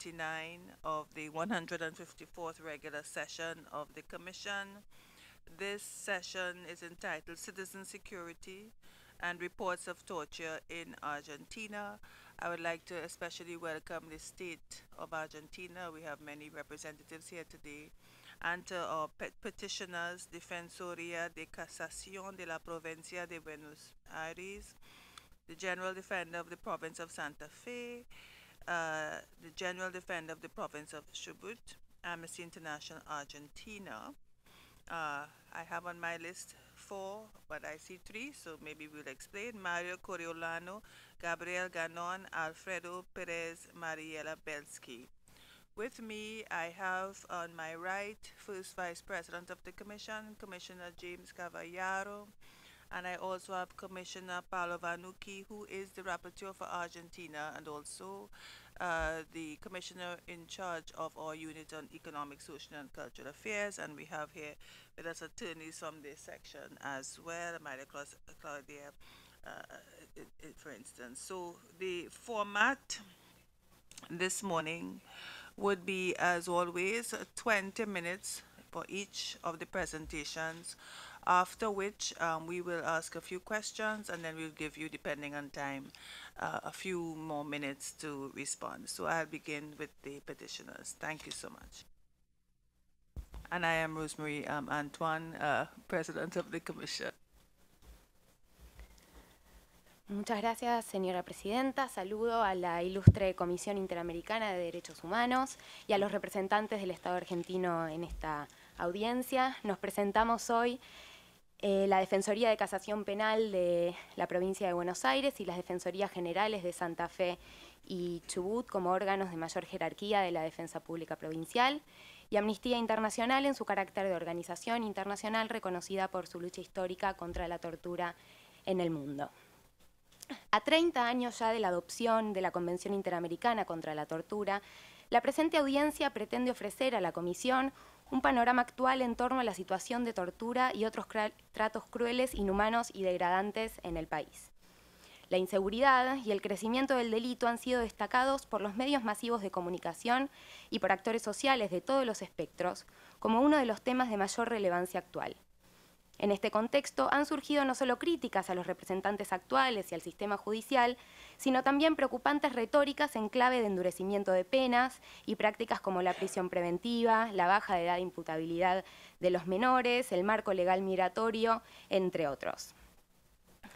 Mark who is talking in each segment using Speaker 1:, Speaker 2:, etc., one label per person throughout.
Speaker 1: 29 of the 154th regular session of the Commission. This session is entitled Citizen Security and Reports of Torture in Argentina. I would like to especially welcome the state of Argentina. We have many representatives here today. And to our pet petitioners, Defensoría de Casación de la Provincia de Buenos Aires, the General Defender of the Province of Santa Fe, uh, the General Defender of the Province of Chubut, Amnesty International Argentina. Uh, I have on my list four, but I see three, so maybe we'll explain. Mario Coriolano, Gabriel Ganon, Alfredo Perez, Mariela Belsky. With me, I have on my right, first Vice President of the Commission, Commissioner James Cavallaro, and I also have Commissioner Paolo Vanucci, who is the rapporteur for Argentina and also uh, the commissioner in charge of our unit on economic, social, and cultural affairs. And we have here with us attorneys from this section as well, Maria Claudia, uh, it, it, for instance. So the format this morning would be, as always, 20 minutes for each of the presentations after which um, we will ask a few questions and then we'll give you, depending on time, uh, a few more minutes to respond. So I'll begin with the petitioners. Thank you so much. And I am Rosemary um, Antoine, uh, President of the Commission.
Speaker 2: Muchas gracias, señora presidenta. Saludo a la ilustre Comisión Interamericana de Derechos Humanos y a los representantes del Estado argentino en esta audiencia. Nos presentamos hoy eh, la Defensoría de Casación Penal de la provincia de Buenos Aires y las Defensorías Generales de Santa Fe y Chubut como órganos de mayor jerarquía de la defensa pública provincial y Amnistía Internacional en su carácter de organización internacional reconocida por su lucha histórica contra la tortura en el mundo. A 30 años ya de la adopción de la Convención Interamericana contra la Tortura, la presente audiencia pretende ofrecer a la Comisión un panorama actual en torno a la situación de tortura y otros tratos crueles, inhumanos y degradantes en el país. La inseguridad y el crecimiento del delito han sido destacados por los medios masivos de comunicación y por actores sociales de todos los espectros como uno de los temas de mayor relevancia actual. En este contexto han surgido no solo críticas a los representantes actuales y al sistema judicial, sino también preocupantes retóricas en clave de endurecimiento de penas y prácticas como la prisión preventiva, la baja de edad de imputabilidad de los menores, el marco legal migratorio, entre otros.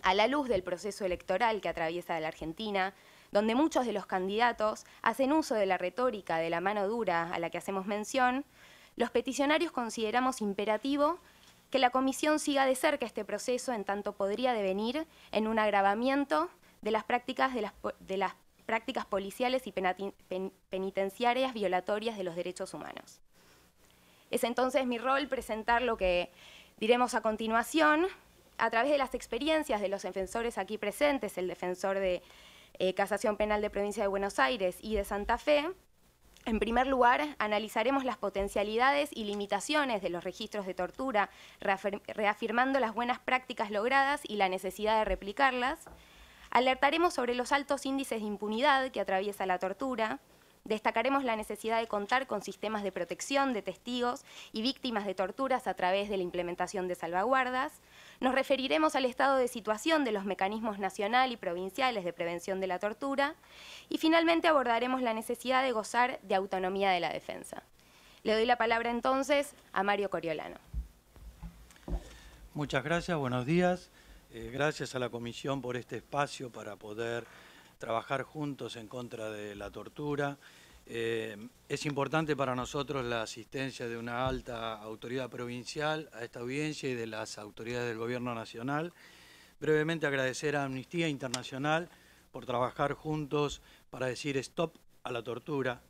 Speaker 2: A la luz del proceso electoral que atraviesa la Argentina, donde muchos de los candidatos hacen uso de la retórica de la mano dura a la que hacemos mención, los peticionarios consideramos imperativo que la Comisión siga de cerca este proceso en tanto podría devenir en un agravamiento de las prácticas, de las, prácticas policiales y penitenciarias violatorias de los derechos humanos. Es entonces mi rol presentar lo que diremos a continuación a través de las experiencias de los defensores aquí presentes, el defensor de eh, Casación Penal de Provincia de Buenos Aires y de Santa Fe, en primer lugar, analizaremos las potencialidades y limitaciones de los registros de tortura, reafirmando las buenas prácticas logradas y la necesidad de replicarlas. Alertaremos sobre los altos índices de impunidad que atraviesa la tortura. Destacaremos la necesidad de contar con sistemas de protección de testigos y víctimas de torturas a través de la implementación de salvaguardas. Nos referiremos al estado de situación de los mecanismos nacional y provinciales de prevención de la tortura y finalmente abordaremos la necesidad de gozar de autonomía de la defensa. Le doy la palabra entonces a Mario Coriolano.
Speaker 3: Muchas gracias, buenos días. Eh, gracias a la Comisión por este espacio para poder trabajar juntos en contra de la tortura. Eh, es importante para nosotros la asistencia de una alta autoridad provincial a esta audiencia y de las autoridades del Gobierno Nacional. Brevemente agradecer a Amnistía Internacional por trabajar juntos para decir stop a la tortura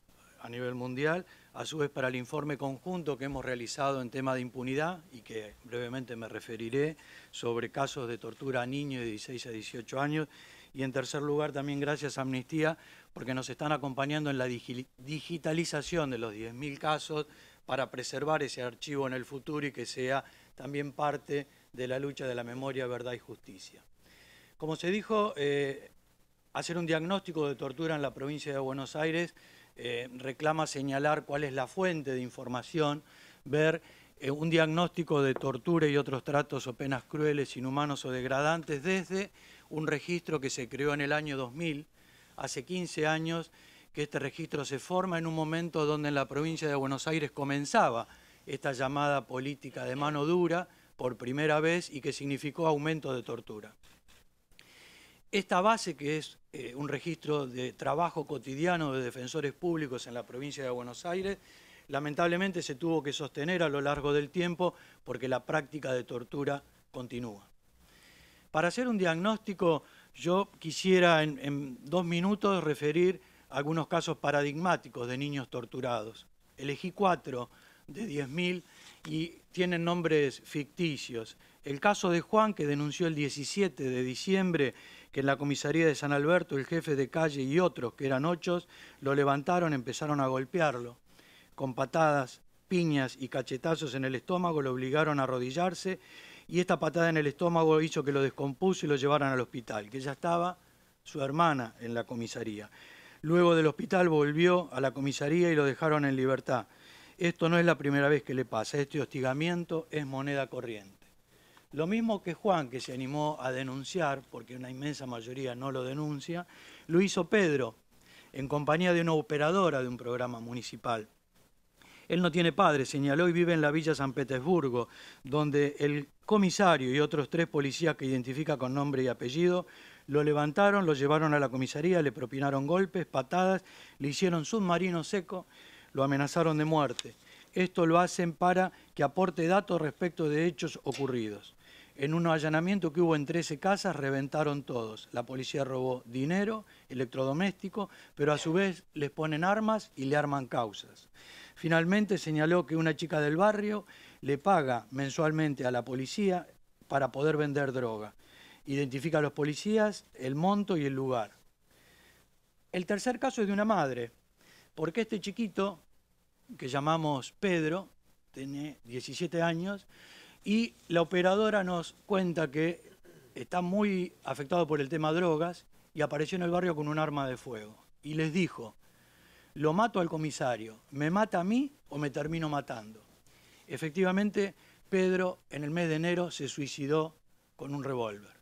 Speaker 3: a nivel mundial, a su vez para el informe conjunto que hemos realizado en tema de impunidad y que brevemente me referiré sobre casos de tortura a niños de 16 a 18 años y en tercer lugar también gracias a Amnistía porque nos están acompañando en la digitalización de los 10.000 casos para preservar ese archivo en el futuro y que sea también parte de la lucha de la memoria, verdad y justicia. Como se dijo, eh, hacer un diagnóstico de tortura en la provincia de Buenos Aires eh, reclama señalar cuál es la fuente de información, ver eh, un diagnóstico de tortura y otros tratos o penas crueles, inhumanos o degradantes desde un registro que se creó en el año 2000, hace 15 años, que este registro se forma en un momento donde en la provincia de Buenos Aires comenzaba esta llamada política de mano dura por primera vez y que significó aumento de tortura. Esta base, que es eh, un registro de trabajo cotidiano de defensores públicos en la provincia de Buenos Aires, lamentablemente se tuvo que sostener a lo largo del tiempo porque la práctica de tortura continúa. Para hacer un diagnóstico, yo quisiera en, dos minutos referir algunos casos paradigmáticos de niños torturados. Elegí cuatro de 10.000 y tienen nombres ficticios. El caso de Juan, que denunció el 17 de diciembre que en la comisaría de San Alberto el jefe de calle y otros, que eran ocho, lo levantaron, empezaron a golpearlo con patadas, piñas y cachetazos en el estómago, lo obligaron a arrodillarse y esta patada en el estómago hizo que lo descompuso y lo llevaran al hospital, que ya estaba su hermana en la comisaría. Luego del hospital volvió a la comisaría y lo dejaron en libertad. Esto no es la primera vez que le pasa, este hostigamiento es moneda corriente. Lo mismo que Juan, que se animó a denunciar, porque una inmensa mayoría no lo denuncia, lo hizo Pedro, en compañía de una operadora de un programa municipal. Él no tiene padre, señaló, y vive en la Villa San Petersburgo, donde el comisario y otros tres policías que identifica con nombre y apellido lo levantaron, lo llevaron a la comisaría, le propinaron golpes, patadas, le hicieron submarino seco, lo amenazaron de muerte. Esto lo hacen para que aporte datos respecto de hechos ocurridos. En un allanamiento que hubo en 13 casas, reventaron todos. La policía robó dinero, electrodoméstico, pero a su vez les ponen armas y le arman causas. Finalmente señaló que una chica del barrio le paga mensualmente a la policía para poder vender droga. Identifica a los policías, el monto y el lugar. El tercer caso es de una madre, porque este chiquito, que llamamos Pedro, tiene 17 años, y la operadora nos cuenta que está muy afectado por el tema drogas y apareció en el barrio con un arma de fuego. Y les dijo, lo mato al comisario, ¿me mata a mí o me termino matando? Efectivamente, Pedro en el mes de enero se suicidó con un revólver.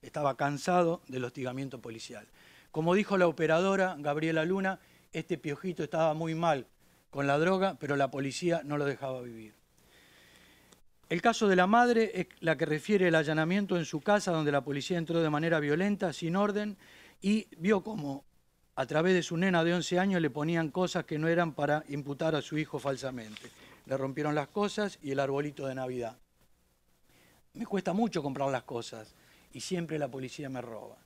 Speaker 3: Estaba cansado del hostigamiento policial. Como dijo la operadora Gabriela Luna, este piojito estaba muy mal con la droga, pero la policía no lo dejaba vivir. El caso de la madre es la que refiere el allanamiento en su casa donde la policía entró de manera violenta, sin orden, y vio cómo a través de su nena de 11 años le ponían cosas que no eran para imputar a su hijo falsamente. Le rompieron las cosas y el arbolito de Navidad. Me cuesta mucho comprar las cosas y siempre la policía me roba.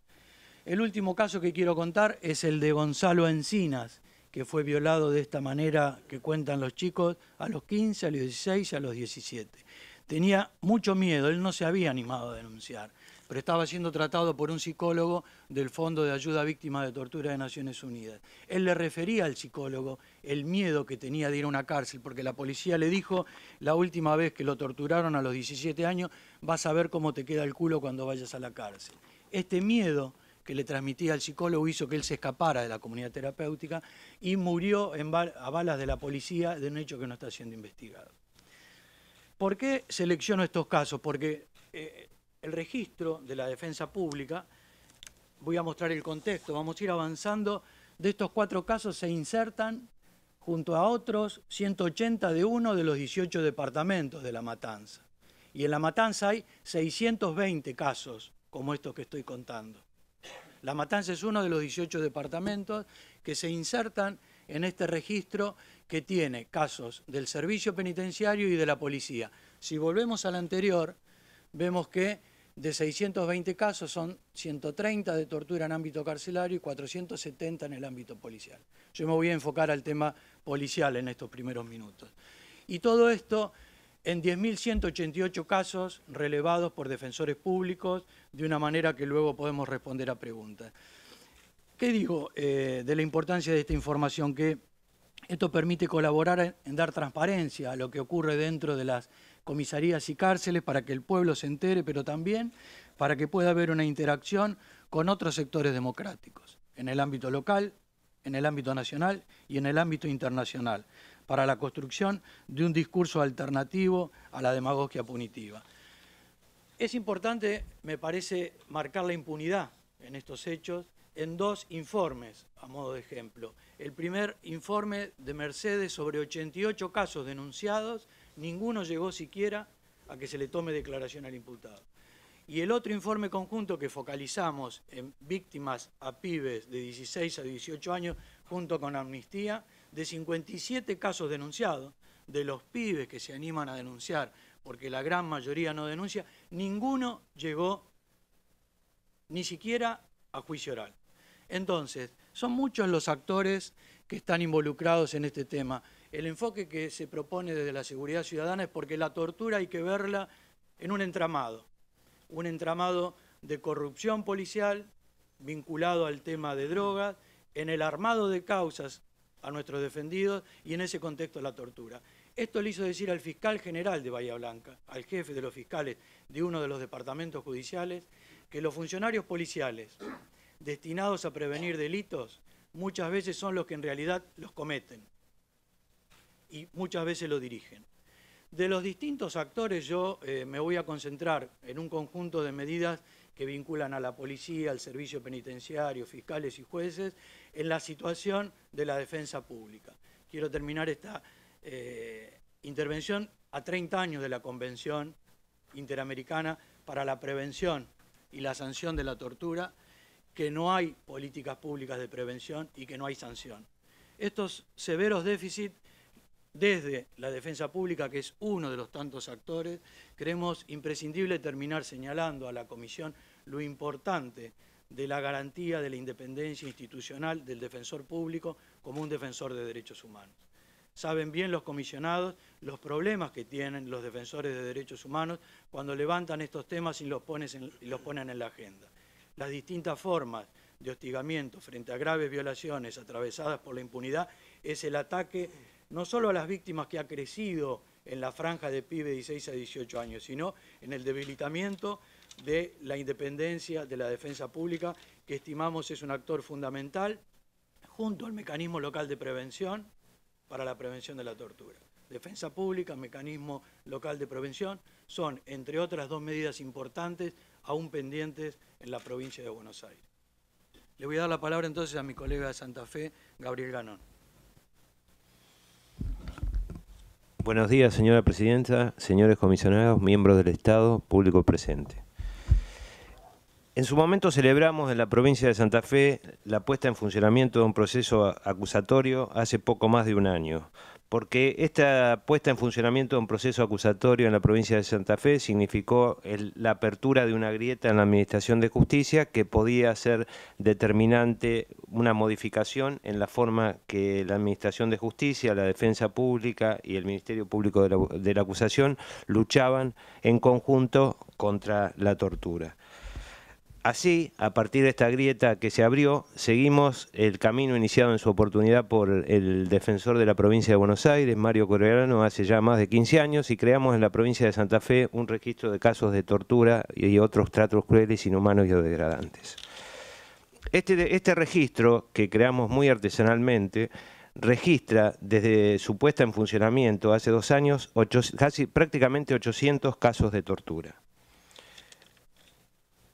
Speaker 3: El último caso que quiero contar es el de Gonzalo Encinas, que fue violado de esta manera que cuentan los chicos a los 15, a los 16 y a los 17 tenía mucho miedo, él no se había animado a denunciar, pero estaba siendo tratado por un psicólogo del Fondo de Ayuda a Víctimas de Tortura de Naciones Unidas. Él le refería al psicólogo el miedo que tenía de ir a una cárcel, porque la policía le dijo la última vez que lo torturaron a los 17 años, vas a ver cómo te queda el culo cuando vayas a la cárcel. Este miedo que le transmitía al psicólogo hizo que él se escapara de la comunidad terapéutica y murió a balas de la policía de un hecho que no está siendo investigado. ¿Por qué selecciono estos casos? Porque eh, el registro de la defensa pública, voy a mostrar el contexto, vamos a ir avanzando, de estos cuatro casos se insertan junto a otros 180 de uno de los 18 departamentos de La Matanza. Y en La Matanza hay 620 casos como estos que estoy contando. La Matanza es uno de los 18 departamentos que se insertan en este registro que tiene casos del servicio penitenciario y de la policía. Si volvemos al anterior, vemos que de 620 casos son 130 de tortura en ámbito carcelario y 470 en el ámbito policial. Yo me voy a enfocar al tema policial en estos primeros minutos. Y todo esto en 10.188 casos relevados por defensores públicos de una manera que luego podemos responder a preguntas. ¿Qué digo eh, de la importancia de esta información? Que esto permite colaborar en dar transparencia a lo que ocurre dentro de las comisarías y cárceles para que el pueblo se entere, pero también para que pueda haber una interacción con otros sectores democráticos, en el ámbito local, en el ámbito nacional y en el ámbito internacional para la construcción de un discurso alternativo a la demagogia punitiva. Es importante, me parece, marcar la impunidad en estos hechos en dos informes, a modo de ejemplo. El primer informe de Mercedes sobre 88 casos denunciados, ninguno llegó siquiera a que se le tome declaración al imputado. Y el otro informe conjunto que focalizamos en víctimas a pibes de 16 a 18 años, junto con Amnistía, de 57 casos denunciados, de los pibes que se animan a denunciar, porque la gran mayoría no denuncia, ninguno llegó ni siquiera a juicio oral. Entonces, son muchos los actores que están involucrados en este tema. El enfoque que se propone desde la seguridad ciudadana es porque la tortura hay que verla en un entramado, un entramado de corrupción policial vinculado al tema de drogas, en el armado de causas a nuestros defendidos y en ese contexto la tortura. Esto le hizo decir al fiscal general de Bahía Blanca, al jefe de los fiscales de uno de los departamentos judiciales, que los funcionarios policiales destinados a prevenir delitos muchas veces son los que en realidad los cometen y muchas veces lo dirigen. De los distintos actores yo eh, me voy a concentrar en un conjunto de medidas que vinculan a la policía, al servicio penitenciario, fiscales y jueces, en la situación de la defensa pública. Quiero terminar esta eh, intervención a 30 años de la Convención Interamericana para la Prevención y la Sanción de la Tortura, que no hay políticas públicas de prevención y que no hay sanción. Estos severos déficits desde la defensa pública, que es uno de los tantos actores, creemos imprescindible terminar señalando a la Comisión lo importante de la garantía de la independencia institucional del defensor público como un defensor de derechos humanos. Saben bien los comisionados los problemas que tienen los defensores de derechos humanos cuando levantan estos temas y los, los ponen en la agenda. Las distintas formas de hostigamiento frente a graves violaciones atravesadas por la impunidad es el ataque no solo a las víctimas que ha crecido en la franja de PIB de 16 a 18 años, sino en el debilitamiento de la independencia de la defensa pública, que estimamos es un actor fundamental, junto al mecanismo local de prevención para la prevención de la tortura. Defensa pública, mecanismo local de prevención, son, entre otras dos medidas importantes, aún pendientes en la provincia de Buenos Aires. Le voy a dar la palabra entonces a mi colega de Santa Fe, Gabriel Ganón.
Speaker 4: Buenos días, señora presidenta, señores comisionados, miembros del Estado, público presente. En su momento celebramos en la provincia de Santa Fe la puesta en funcionamiento de un proceso acusatorio hace poco más de un año, porque esta puesta en funcionamiento de un proceso acusatorio en la provincia de Santa Fe significó la apertura de una grieta en la Administración de Justicia que podía ser determinante una modificación en la forma que la Administración de Justicia, la Defensa Pública y el Ministerio Público de la Acusación luchaban en conjunto contra la tortura. Así, a partir de esta grieta que se abrió, seguimos el camino iniciado en su oportunidad por el defensor de la provincia de Buenos Aires, Mario Correano, hace ya más de 15 años y creamos en la provincia de Santa Fe un registro de casos de tortura y otros tratos crueles, inhumanos y degradantes. Este, este registro, que creamos muy artesanalmente, registra desde su puesta en funcionamiento hace dos años casi prácticamente 800 casos de tortura.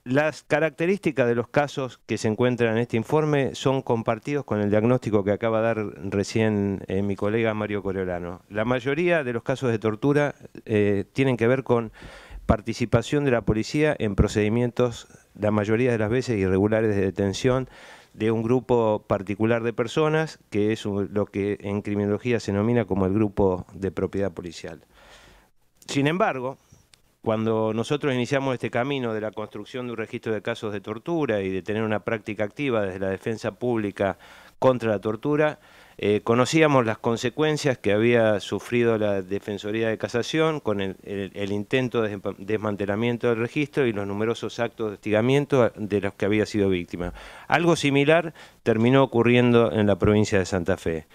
Speaker 4: Las características de los casos que se encuentran en este informe son compartidos con el diagnóstico que acaba de dar recién eh, mi colega Mario Corolano. La mayoría de los casos de tortura eh, tienen que ver con participación de la policía en procedimientos, la mayoría de las veces irregulares de detención de un grupo particular de personas, que es lo que en criminología se denomina como el grupo de propiedad policial. Sin embargo, cuando nosotros iniciamos este camino de la construcción de un registro de casos de tortura y de tener una práctica activa desde la defensa pública contra la tortura, eh, conocíamos las consecuencias que había sufrido la Defensoría de Casación con el, intento de desmantelamiento del registro y los numerosos actos de hostigamiento de los que había sido víctima. Algo similar terminó ocurriendo en la provincia de Santa Fe.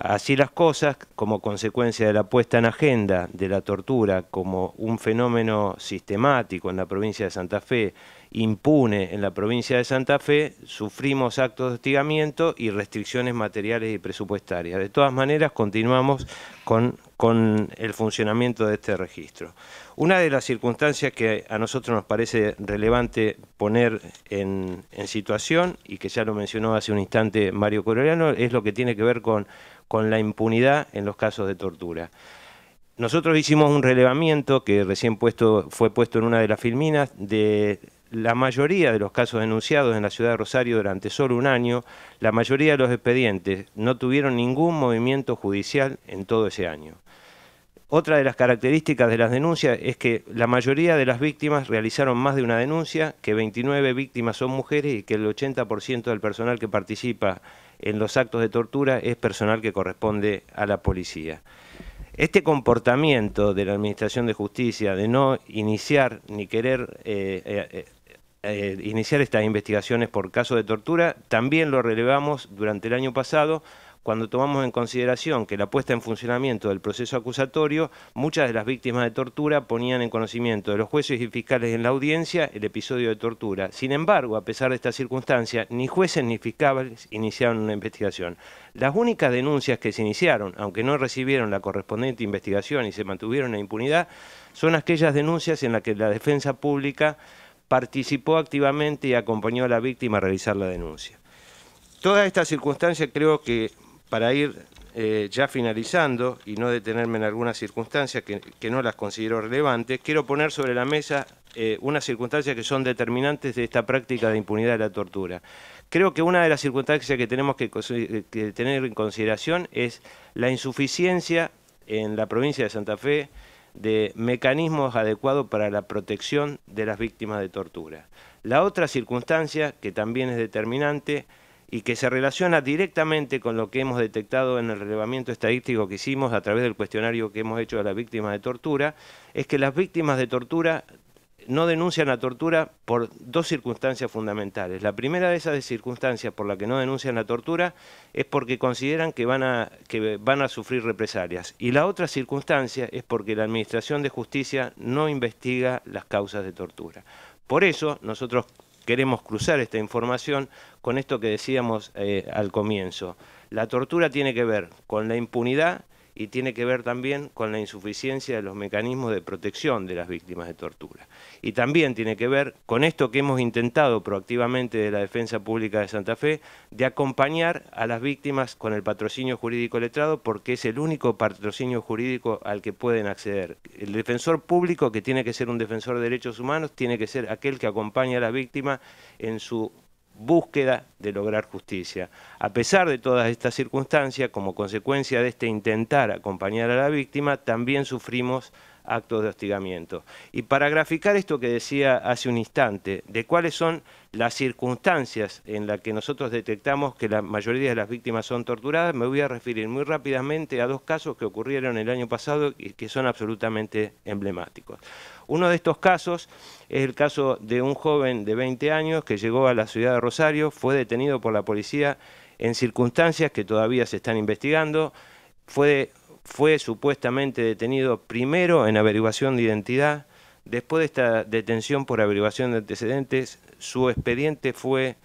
Speaker 4: Así las cosas, como consecuencia de la puesta en agenda de la tortura como un fenómeno sistemático en la provincia de Santa Fe impune en la provincia de Santa Fe, sufrimos actos de hostigamiento y restricciones materiales y presupuestarias. De todas maneras, continuamos con, con el funcionamiento de este registro. Una de las circunstancias que a nosotros nos parece relevante poner en, situación, y que ya lo mencionó hace un instante Mario Corellano, es lo que tiene que ver con, con la impunidad en los casos de tortura. Nosotros hicimos un relevamiento que recién puesto, fue puesto en una de las filminas de la mayoría de los casos denunciados en la ciudad de Rosario durante solo un año, la mayoría de los expedientes no tuvieron ningún movimiento judicial en todo ese año. Otra de las características de las denuncias es que la mayoría de las víctimas realizaron más de una denuncia, que 29 víctimas son mujeres y que el 80% del personal que participa en los actos de tortura es personal que corresponde a la policía. Este comportamiento de la Administración de Justicia de no iniciar ni querer eh, eh, eh, iniciar estas investigaciones por caso de tortura también lo relevamos durante el año pasado cuando tomamos en consideración que la puesta en funcionamiento del proceso acusatorio, muchas de las víctimas de tortura ponían en conocimiento de los jueces y fiscales en la audiencia el episodio de tortura. Sin embargo, a pesar de esta circunstancia, ni jueces ni fiscales iniciaron una investigación. Las únicas denuncias que se iniciaron, aunque no recibieron la correspondiente investigación y se mantuvieron en impunidad, son aquellas denuncias en las que la defensa pública participó activamente y acompañó a la víctima a realizar la denuncia. Todas estas circunstancias creo que para ir eh, ya finalizando y no detenerme en algunas circunstancias que, no las considero relevantes, quiero poner sobre la mesa eh, unas circunstancias que son determinantes de esta práctica de impunidad de la tortura. Creo que una de las circunstancias que tenemos que, que tener en consideración es la insuficiencia en la provincia de Santa Fe de mecanismos adecuados para la protección de las víctimas de tortura. La otra circunstancia que también es determinante y que se relaciona directamente con lo que hemos detectado en el relevamiento estadístico que hicimos a través del cuestionario que hemos hecho a las víctimas de tortura, es que las víctimas de tortura no denuncian la tortura por dos circunstancias fundamentales. La primera de esas circunstancias por la que no denuncian la tortura es porque consideran que van a, que van a sufrir represalias. Y la otra circunstancia es porque la Administración de Justicia no investiga las causas de tortura. Por eso nosotros queremos cruzar esta información con esto que decíamos eh, al comienzo. La tortura tiene que ver con la impunidad y tiene que ver también con la insuficiencia de los mecanismos de protección de las víctimas de tortura. Y también tiene que ver con esto que hemos intentado proactivamente de la Defensa Pública de Santa Fe, de acompañar a las víctimas con el patrocinio jurídico letrado, porque es el único patrocinio jurídico al que pueden acceder. El defensor público, que tiene que ser un defensor de derechos humanos, tiene que ser aquel que acompaña a la víctima en su búsqueda de lograr justicia. A pesar de todas estas circunstancias, como consecuencia de este intentar acompañar a la víctima, también sufrimos actos de hostigamiento. Y para graficar esto que decía hace un instante, de cuáles son las circunstancias en las que nosotros detectamos que la mayoría de las víctimas son torturadas, me voy a referir muy rápidamente a dos casos que ocurrieron el año pasado y que son absolutamente emblemáticos. Uno de estos casos es el caso de un joven de 20 años que llegó a la ciudad de Rosario, fue detenido por la policía en circunstancias que todavía se están investigando, fue, fue supuestamente detenido primero en averiguación de identidad, después de esta detención por averiguación de antecedentes, su expediente fue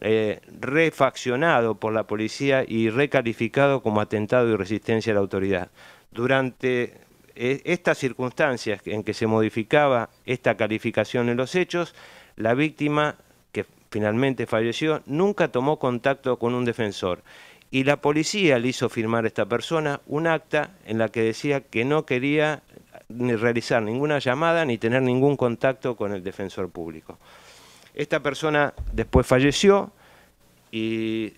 Speaker 4: eh, refaccionado por la policía y recalificado como atentado y resistencia a la autoridad. Durante e, estas circunstancias en que se modificaba esta calificación en los hechos, la víctima, que finalmente falleció, nunca tomó contacto con un defensor. Y la policía le hizo firmar a esta persona un acta en la que decía que no quería ni realizar ninguna llamada ni tener ningún contacto con el defensor público. Esta persona después falleció y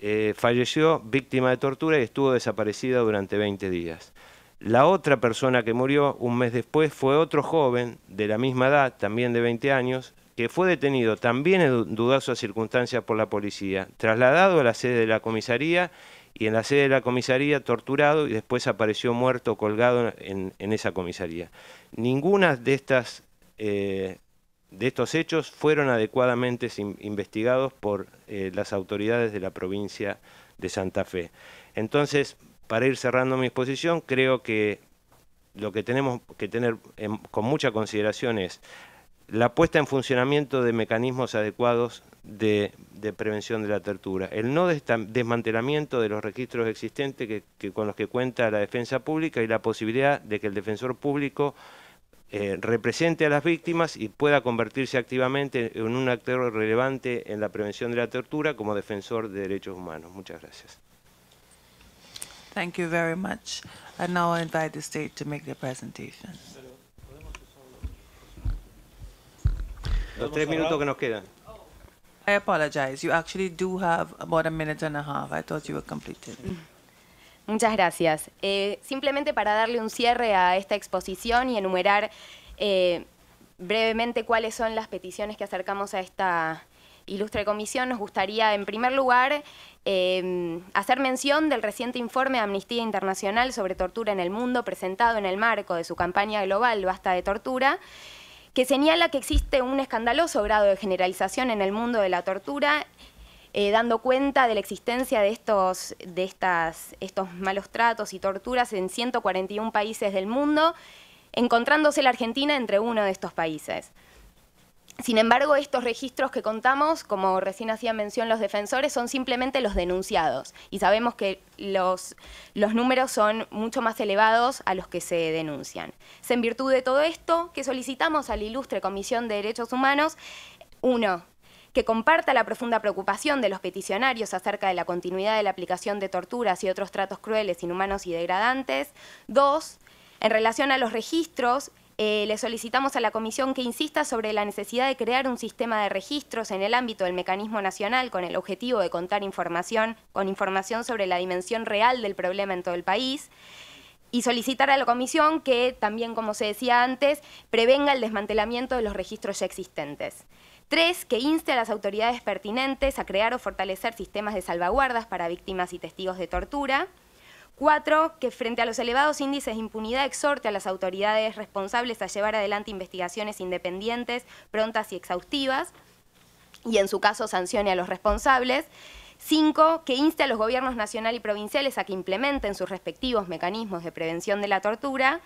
Speaker 4: eh, falleció víctima de tortura y estuvo desaparecida durante 20 días. La otra persona que murió un mes después fue otro joven de la misma edad, también de 20 años, que fue detenido también en dudosas circunstancias por la policía, trasladado a la sede de la comisaría y en la sede de la comisaría torturado y después apareció muerto colgado en, esa comisaría. Ninguna de estas eh, de estos hechos fueron adecuadamente investigados por eh, las autoridades de la provincia de Santa Fe. Entonces, para ir cerrando mi exposición, creo que lo que tenemos que tener con mucha consideración es la puesta en funcionamiento de mecanismos adecuados de, prevención de la tortura, el no desmantelamiento de los registros existentes que, con los que cuenta la defensa pública y la posibilidad de que el defensor público eh, represente a las víctimas y pueda convertirse activamente en un actor relevante en la prevención de la tortura como defensor de derechos humanos. Muchas gracias.
Speaker 1: Thank you very much. Now invite the state to.
Speaker 4: Los tres minutos que nos quedan.
Speaker 1: I apologize. You actually do have about a minute and a half. I thought you were completed.
Speaker 2: Muchas gracias. Eh, simplemente para darle un cierre a esta exposición y enumerar eh, brevemente cuáles son las peticiones que acercamos a esta ilustre comisión, nos gustaría, en primer lugar, eh, hacer mención del reciente informe de Amnistía Internacional sobre tortura en el mundo, presentado en el marco de su campaña global Basta de Tortura, que señala que existe un escandaloso grado de generalización en el mundo de la tortura, eh, dando cuenta de la existencia de, estos, de estas, estos malos tratos y torturas en 141 países del mundo, encontrándose la Argentina entre uno de estos países. Sin embargo, estos registros que contamos, como recién hacían mención los defensores, son simplemente los denunciados. Y sabemos que los, los, números son mucho más elevados a los que se denuncian. Es en virtud de todo esto que solicitamos a la ilustre Comisión de Derechos Humanos, uno, que comparta la profunda preocupación de los peticionarios acerca de la continuidad de la aplicación de torturas y otros tratos crueles, inhumanos y degradantes. Dos, en relación a los registros, eh, le solicitamos a la Comisión que insista sobre la necesidad de crear un sistema de registros en el ámbito del mecanismo nacional con el objetivo de contar información, con información sobre la dimensión real del problema en todo el país y solicitar a la Comisión que, también como se decía antes, prevenga el desmantelamiento de los registros ya existentes. Tres, que inste a las autoridades pertinentes a crear o fortalecer sistemas de salvaguardas para víctimas y testigos de tortura. Cuatro, que frente a los elevados índices de impunidad exhorte a las autoridades responsables a llevar adelante investigaciones independientes, prontas y exhaustivas, y en su caso sancione a los responsables. Cinco, que inste a los gobiernos nacional y provinciales a que implementen sus respectivos mecanismos de prevención de la tortura.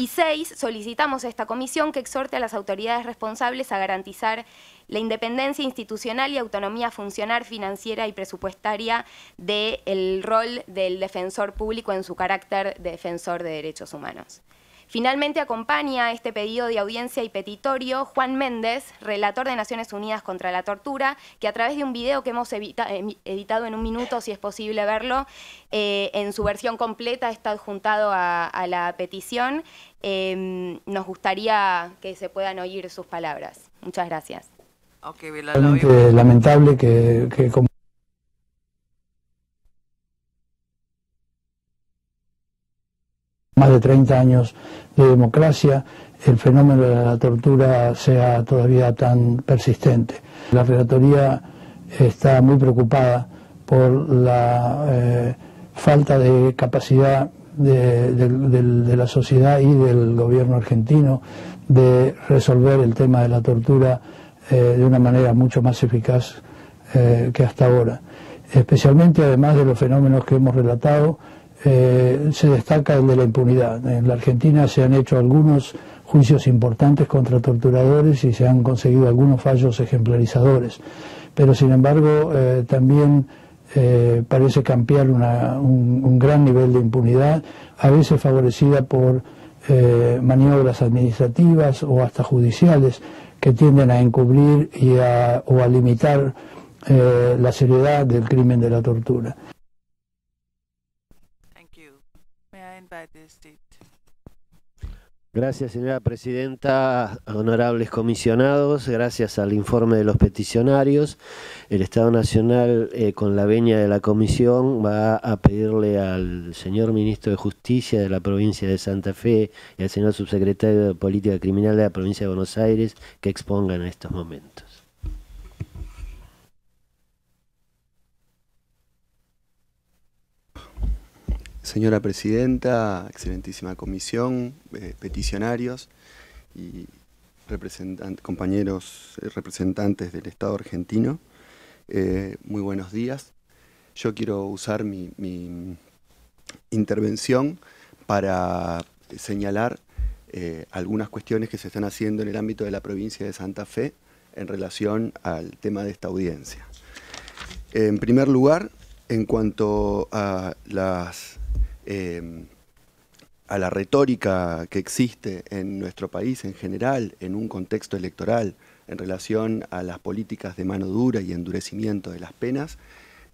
Speaker 2: Y seis, solicitamos a esta comisión que exhorte a las autoridades responsables a garantizar la independencia institucional y autonomía funcional, financiera y presupuestaria del rol del defensor público en su carácter de defensor de derechos humanos. Finalmente acompaña este pedido de audiencia y petitorio Juan Méndez, relator de Naciones Unidas contra la Tortura, que a través de un video que hemos editado en un minuto, si es posible verlo, eh, en su versión completa está adjuntado a, la petición. Em, nos gustaría que se puedan oír sus palabras. Muchas gracias.
Speaker 5: Realmente lamentable que, que como más de 30 años de democracia, el fenómeno de la tortura sea todavía tan persistente. La Relatoría está muy preocupada por la eh, falta de capacidad de, la sociedad y del gobierno argentino de resolver el tema de la tortura eh, de una manera mucho más eficaz eh, que hasta ahora. Especialmente, además de los fenómenos que hemos relatado, eh, se destaca el de la impunidad. En la Argentina se han hecho algunos juicios importantes contra torturadores y se han conseguido algunos fallos ejemplarizadores, pero sin embargo también parece cambiar un, gran nivel de impunidad, a veces favorecida por maniobras administrativas o hasta judiciales que tienden a encubrir y a, o a limitar eh, la seriedad del crimen de la tortura.
Speaker 6: Gracias, señora presidenta, honorables comisionados. Gracias al informe de los peticionarios, el Estado Nacional, eh, con la veña de la comisión, va a pedirle al señor ministro de Justicia de la provincia de Santa Fe y al señor subsecretario de Política Criminal de la provincia de Buenos Aires que expongan estos momentos.
Speaker 7: Señora Presidenta, excelentísima comisión, eh, peticionarios y compañeros eh, representantes del Estado argentino, eh, muy buenos días. Yo quiero usar mi, intervención para señalar algunas cuestiones que se están haciendo en el ámbito de la provincia de Santa Fe en relación al tema de esta audiencia. En primer lugar, en cuanto a las eh, a la retórica que existe en nuestro país en general, en un contexto electoral, en relación a las políticas de mano dura y endurecimiento de las penas,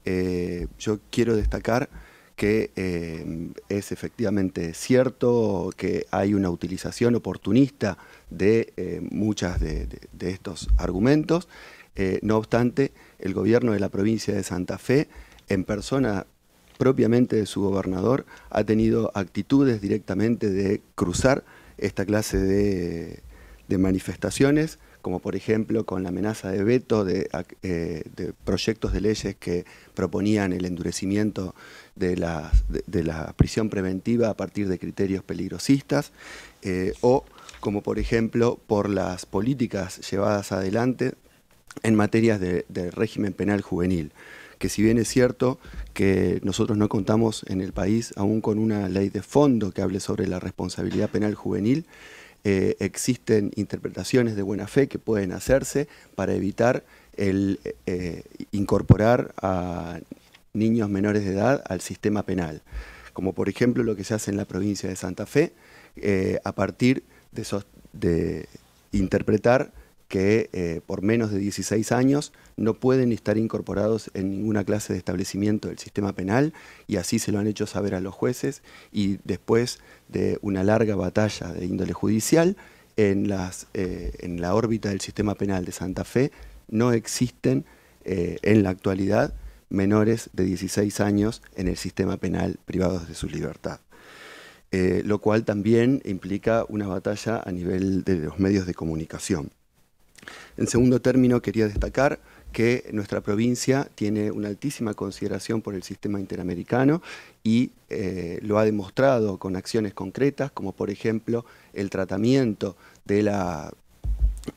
Speaker 7: eh, yo quiero destacar que eh, es efectivamente cierto que hay una utilización oportunista de eh, muchas de, de, estos argumentos. no obstante, el gobierno de la provincia de Santa Fe, en persona propiamente de su gobernador, ha tenido actitudes directamente de cruzar esta clase de, manifestaciones, como por ejemplo con la amenaza de veto de, eh, proyectos de leyes que proponían el endurecimiento de la, prisión preventiva a partir de criterios peligrosistas, eh, o como por ejemplo por las políticas llevadas adelante en materias de régimen penal juvenil que si bien es cierto que nosotros no contamos en el país aún con una ley de fondo que hable sobre la responsabilidad penal juvenil, eh, existen interpretaciones de buena fe que pueden hacerse para evitar el eh, incorporar a niños menores de edad al sistema penal, como por ejemplo lo que se hace en la provincia de Santa Fe, eh, a partir de, de interpretar que eh, por menos de 16 años no pueden estar incorporados en ninguna clase de establecimiento del sistema penal y así se lo han hecho saber a los jueces y después de una larga batalla de índole judicial en, las, eh, en la órbita del sistema penal de Santa Fe no existen eh, en la actualidad menores de 16 años en el sistema penal privados de su libertad. lo cual también implica una batalla a nivel de los medios de comunicación. En segundo término, quería destacar que nuestra provincia tiene una altísima consideración por el sistema interamericano y eh, lo ha demostrado con acciones concretas, como por ejemplo el tratamiento de,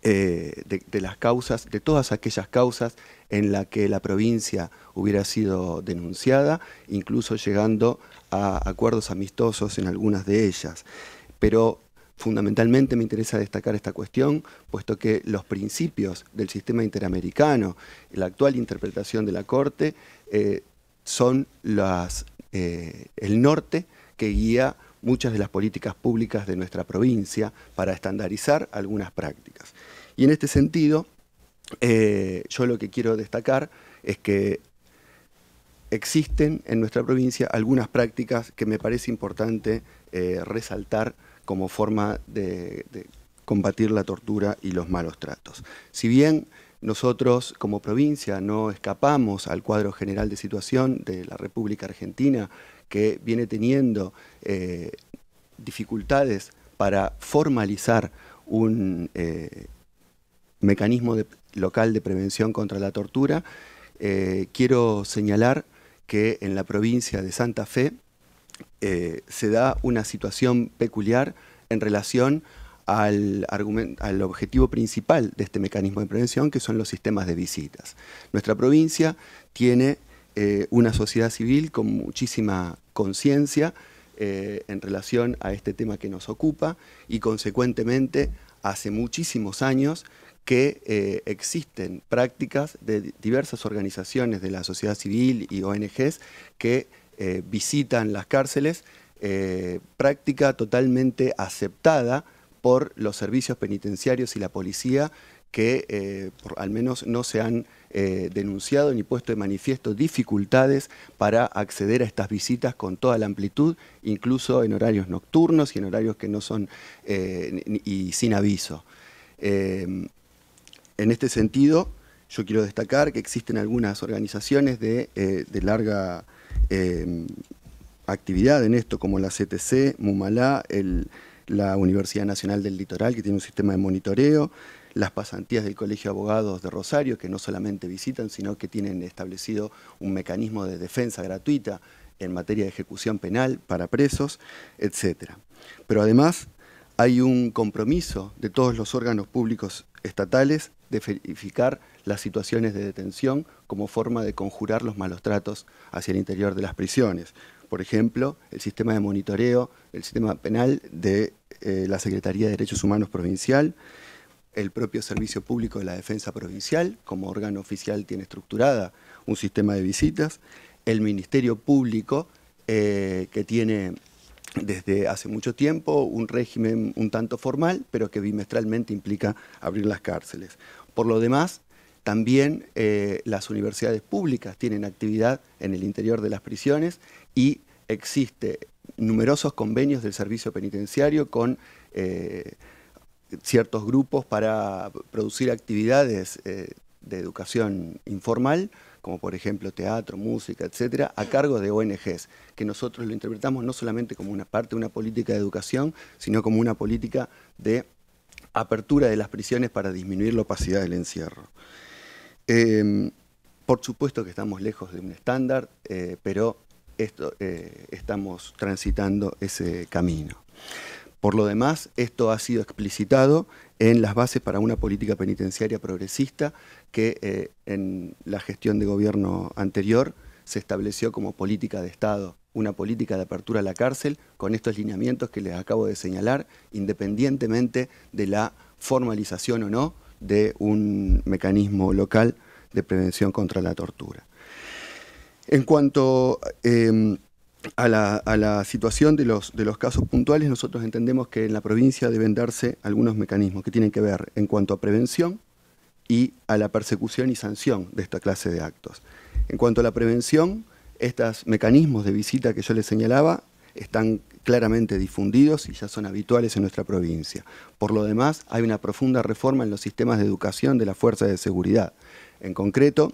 Speaker 7: eh, de, las causas, de todas aquellas causas en las que la provincia hubiera sido denunciada, incluso llegando a acuerdos amistosos en algunas de ellas. Pero Fundamentalmente me interesa destacar esta cuestión, puesto que los principios del sistema interamericano, la actual interpretación de la Corte, eh, son eh, el norte que guía muchas de las políticas públicas de nuestra provincia para estandarizar algunas prácticas. Y en este sentido, eh, yo lo que quiero destacar es que existen en nuestra provincia algunas prácticas que me parece importante resaltar como forma de, combatir la tortura y los malos tratos. Si bien nosotros como provincia no escapamos al cuadro general de situación de la República Argentina, que viene teniendo eh, dificultades para formalizar un eh, mecanismo local de prevención contra la tortura, eh, quiero señalar que en la provincia de Santa Fe eh, se da una situación peculiar en relación al, al, objetivo principal de este mecanismo de prevención, que son los sistemas de visitas. Nuestra provincia tiene eh, una sociedad civil con muchísima conciencia eh, en relación a este tema que nos ocupa y consecuentemente hace muchísimos años que existen prácticas de diversas organizaciones de la sociedad civil y ONGs que eh, visitan las cárceles, eh, práctica totalmente aceptada por los servicios penitenciarios y la policía que eh, al menos no se han denunciado ni puesto de manifiesto dificultades para acceder a estas visitas con toda la amplitud, incluso en horarios nocturnos y en horarios que no son y sin aviso. en este sentido, yo quiero destacar que existen algunas organizaciones de larga Em, actividad en esto, como la CTC, Mumalá, la Universidad Nacional del Litoral, que tiene un sistema de monitoreo, las pasantías del Colegio de Abogados de Rosario, que no solamente visitan, sino que tienen establecido un mecanismo de defensa gratuita en materia de ejecución penal para presos, etc. Pero además hay un compromiso de todos los órganos públicos estatales de verificar las situaciones de detención como forma de conjurar los malos tratos hacia el interior de las prisiones. Por ejemplo, el sistema de monitoreo, el sistema penal de la Secretaría de Derechos Humanos Provincial, el propio Servicio Público de la Defensa Provincial, como órgano oficial tiene estructurada un sistema de visitas, el Ministerio Público, eh, que tiene desde hace mucho tiempo un régimen un tanto formal, pero que bimestralmente implica abrir las cárceles. Por lo demás, también eh, las universidades públicas tienen actividad en el interior de las prisiones y existe numerosos convenios del servicio penitenciario con eh, ciertos grupos para producir actividades de educación informal como por ejemplo teatro, música, etcétera, a cargo de ONGs, que nosotros lo interpretamos no solamente como una parte de una política de educación, sino como una política de apertura de las prisiones para disminuir la opacidad del encierro. Em, por supuesto que estamos lejos de un estándar, eh, pero esto, eh, estamos transitando ese camino. Por lo demás, esto ha sido explicitado en las bases para una política penitenciaria progresista que eh, en la gestión de gobierno anterior se estableció como política de Estado, una política de apertura a la cárcel con estos lineamientos que les acabo de señalar, independientemente de la formalización o no de un mecanismo local de prevención contra la tortura. En cuanto em, a, la, situación de los, de los casos puntuales, nosotros entendemos que en la provincia deben darse algunos mecanismos que tienen que ver en cuanto a prevención, y a la persecución y sanción de esta clase de actos. En cuanto a la prevención, estos mecanismos de visita que yo les señalaba están claramente difundidos y ya son habituales en nuestra provincia. Por lo demás, hay una profunda reforma en los sistemas de educación de las fuerzas de seguridad. En concreto,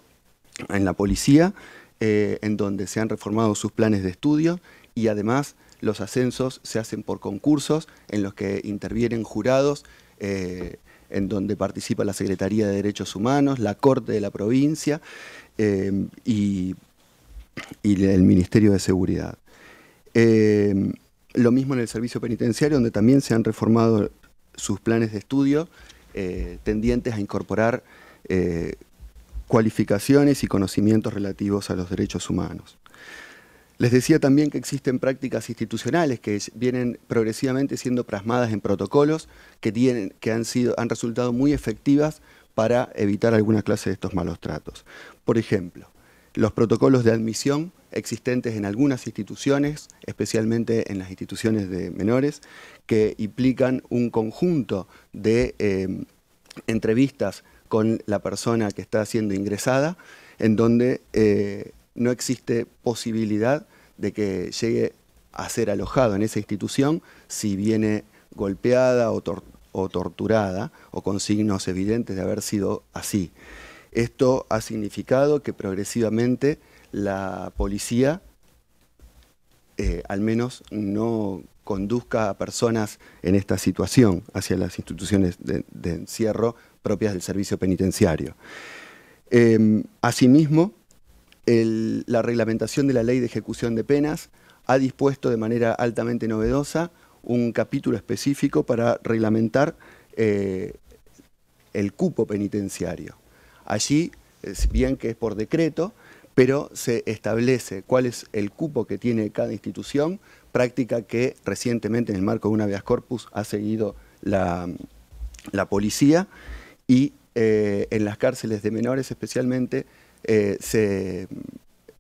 Speaker 7: en la policía, eh, en donde se han reformado sus planes de estudio y además los ascensos se hacen por concursos en los que intervienen jurados eh, en donde participa la Secretaría de Derechos Humanos, la Corte de la provincia eh, y, el Ministerio de Seguridad. Eh, lo mismo en el servicio penitenciario, donde también se han reformado sus planes de estudio eh, tendientes a incorporar cualificaciones y conocimientos relativos a los derechos humanos. Les decía también que existen prácticas institucionales que vienen progresivamente siendo plasmadas en protocolos que, tienen, que han, sido, han resultado muy efectivas para evitar alguna clase de estos malos tratos. Por ejemplo, los protocolos de admisión existentes en algunas instituciones, especialmente en las instituciones de menores, que implican un conjunto de eh, entrevistas con la persona que está siendo ingresada, en donde eh, no existe posibilidad de que llegue a ser alojado en esa institución si viene golpeada o, torturada o con signos evidentes de haber sido así. Esto ha significado que progresivamente la policía eh, al menos no conduzca a personas en esta situación hacia las instituciones de, encierro propias del servicio penitenciario. Em, asimismo, la reglamentación de la ley de ejecución de penas ha dispuesto de manera altamente novedosa un capítulo específico para reglamentar eh, el cupo penitenciario. Allí, bien que es por decreto, pero se establece cuál es el cupo que tiene cada institución, práctica que recientemente en el marco de una habeas corpus ha seguido la, policía y eh, en las cárceles de menores especialmente eh,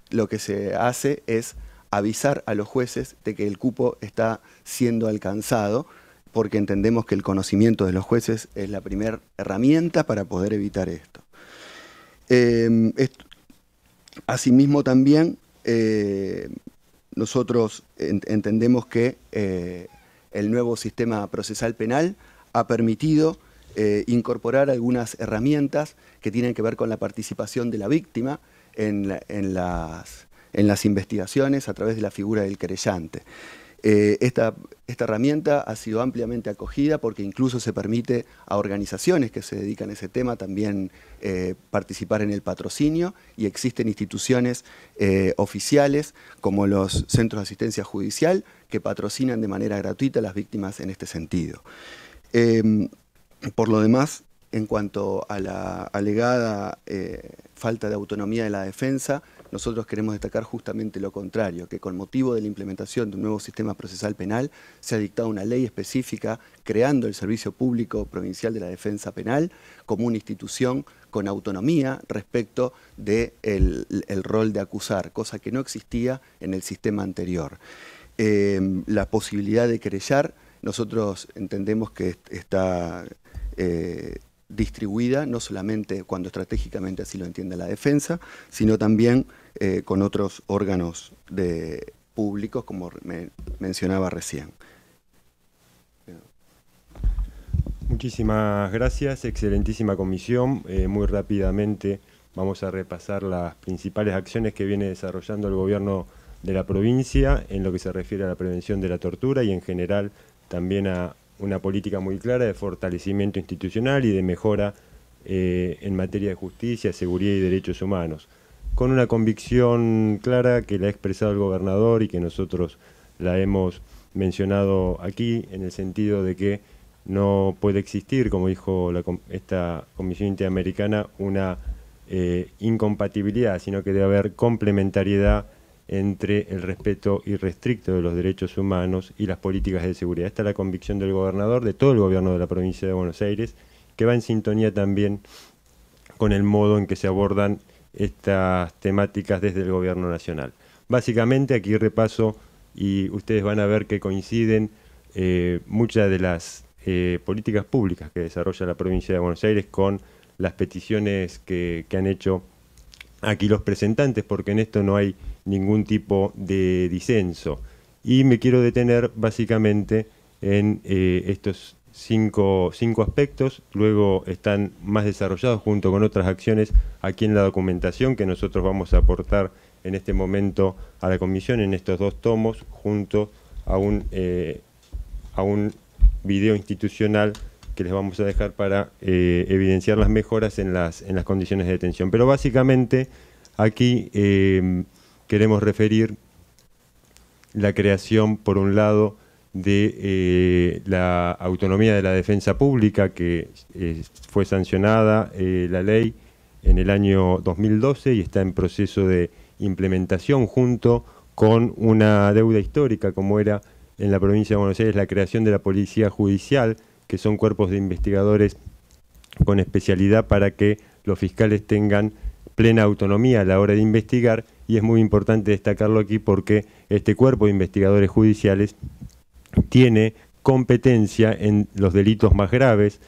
Speaker 7: lo que se hace es avisar a los jueces de que el cupo está siendo alcanzado, porque entendemos que el conocimiento de los jueces es la primera herramienta para poder evitar esto. Em, asimismo también eh, nosotros entendemos que eh, el nuevo sistema procesal penal ha permitido incorporar algunas herramientas que tienen que ver con la participación de la víctima en, las, en las, investigaciones a través de la figura del querellante. Eh, esta, herramienta ha sido ampliamente acogida porque incluso se permite a organizaciones que se dedican a ese tema también eh, participar en el patrocinio y existen instituciones eh, oficiales como los centros de asistencia judicial que patrocinan de manera gratuita a las víctimas en este sentido. por lo demás, en cuanto a la alegada falta de autonomía de la defensa, nosotros queremos destacar justamente lo contrario, que con motivo de la implementación de un nuevo sistema procesal penal se ha dictado una ley específica creando el Servicio Público Provincial de la Defensa Penal como una institución con autonomía respecto del el rol de acusar, cosa que no existía en el sistema anterior. Em, la posibilidad de querellar, nosotros entendemos que está eh, distribuida, no solamente cuando estratégicamente así lo entiende la defensa, sino también eh, con otros órganos de, públicos, como me mencionaba recién.
Speaker 8: Muchísimas gracias, excelentísima comisión. Eh, muy rápidamente vamos a repasar las principales acciones que viene desarrollando el gobierno de la provincia en lo que se refiere a la prevención de la tortura y en general también a una política muy clara de fortalecimiento institucional y de mejora eh, en materia de justicia, seguridad y derechos humanos, con una convicción clara que la ha expresado el gobernador y que nosotros la hemos mencionado aquí, en el sentido de que no puede existir, como dijo esta Comisión Interamericana, una eh, incompatibilidad, sino que debe haber complementariedad entre el respeto irrestricto de los derechos humanos y las políticas de seguridad. Esta es la convicción del gobernador, de todo el gobierno de la provincia de Buenos Aires, que va en sintonía también con el modo en que se abordan estas temáticas desde el gobierno nacional. Básicamente aquí repaso y ustedes van a ver que coinciden eh, muchas de las eh, políticas públicas que desarrolla la provincia de Buenos Aires con las peticiones que han hecho aquí los presentantes, porque en esto no hay ningún tipo de disenso. Y me quiero detener básicamente en eh, estos cinco, cinco, aspectos, luego están más desarrollados junto con otras acciones aquí en la documentación que nosotros vamos a aportar en este momento a la comisión en estos dos tomos, junto a un, eh, a un video institucional que les vamos a dejar para eh, evidenciar las mejoras en las, en las condiciones de detención. Pero básicamente aquí queremos referir la creación, por un lado, de eh, la autonomía de la defensa pública, que eh, fue sancionada eh, la ley en el año 2012 y está en proceso de implementación junto con una deuda histórica como era en la provincia de Buenos Aires la creación de la Policía Judicial, que son cuerpos de investigadores con especialidad para que los fiscales tengan plena autonomía a la hora de investigar. Y es muy importante destacarlo aquí porque este cuerpo de investigadores judiciales tiene competencia en los delitos más graves,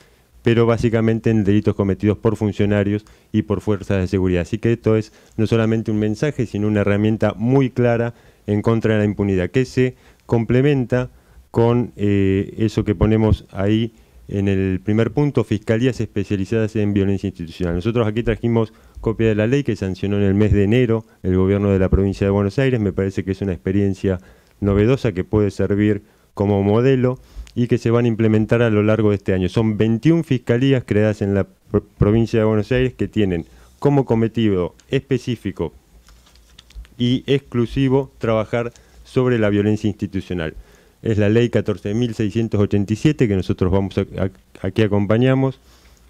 Speaker 8: pero básicamente en delitos cometidos por funcionarios y por fuerzas de seguridad. Así que esto es no solamente un mensaje, sino una herramienta muy clara en contra de la impunidad, que se complementa con eh, eso que ponemos ahí en el primer punto, fiscalías especializadas en violencia institucional. Nosotros aquí trajimos copia de la ley que sancionó en el mes de enero el gobierno de la provincia de Buenos Aires. Me parece que es una experiencia novedosa que puede servir como modelo y que se van a implementar a lo largo de este año. Son 21 fiscalías creadas en la provincia de Buenos Aires que tienen como cometido específico y exclusivo trabajar sobre la violencia institucional es la ley 14.687 que nosotros vamos a, aquí acompañamos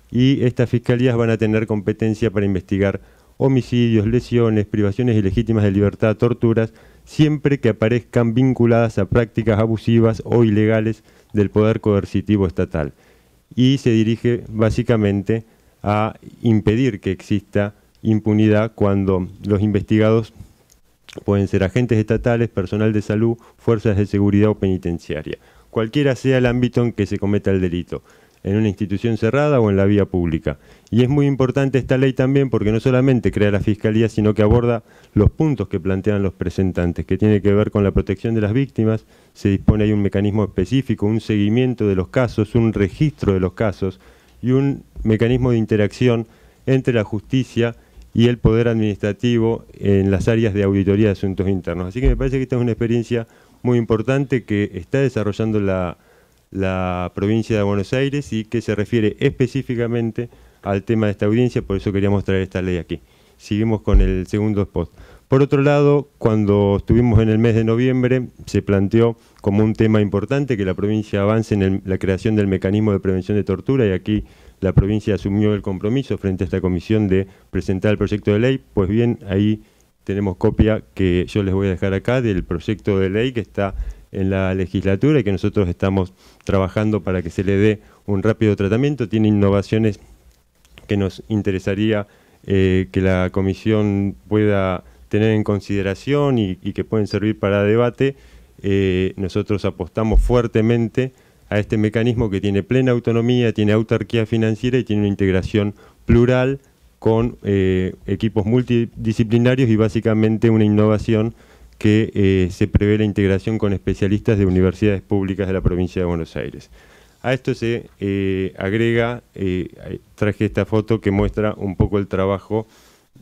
Speaker 8: y estas fiscalías van a tener competencia para investigar homicidios, lesiones, privaciones ilegítimas de libertad, torturas, siempre que aparezcan vinculadas a prácticas abusivas o ilegales del poder coercitivo estatal. Y se dirige básicamente a impedir que exista impunidad cuando los investigados Pueden ser agentes estatales, personal de salud, fuerzas de seguridad o penitenciaria. Cualquiera sea el ámbito en que se cometa el delito, en una institución cerrada o en la vía pública. Y es muy importante esta ley también porque no solamente crea la Fiscalía, sino que aborda los puntos que plantean los presentantes, que tiene que ver con la protección de las víctimas, se dispone ahí un mecanismo específico, un seguimiento de los casos, un registro de los casos y un mecanismo de interacción entre la justicia y el poder administrativo en las áreas de auditoría de asuntos internos. Así que me parece que esta es una experiencia muy importante que está desarrollando la, provincia de Buenos Aires y que se refiere específicamente al tema de esta audiencia, por eso queríamos traer esta ley aquí. Seguimos con el segundo spot. Por otro lado, cuando estuvimos en el mes de noviembre, se planteó como un tema importante que la provincia avance en la creación del mecanismo de prevención de tortura y aquí la provincia asumió el compromiso frente a esta comisión de presentar el proyecto de ley, pues bien, ahí tenemos copia que yo les voy a dejar acá del proyecto de ley que está en la legislatura y que nosotros estamos trabajando para que se le dé un rápido tratamiento. Tiene innovaciones que nos interesaría eh, que la comisión pueda tener en consideración y, que pueden servir para debate. Eh, nosotros apostamos fuertemente a este mecanismo que tiene plena autonomía, tiene autarquía financiera y tiene una integración plural con eh, equipos multidisciplinarios y básicamente una innovación que eh, se prevé la integración con especialistas de universidades públicas de la provincia de Buenos Aires. A esto se eh, agrega, traje esta foto que muestra un poco el trabajo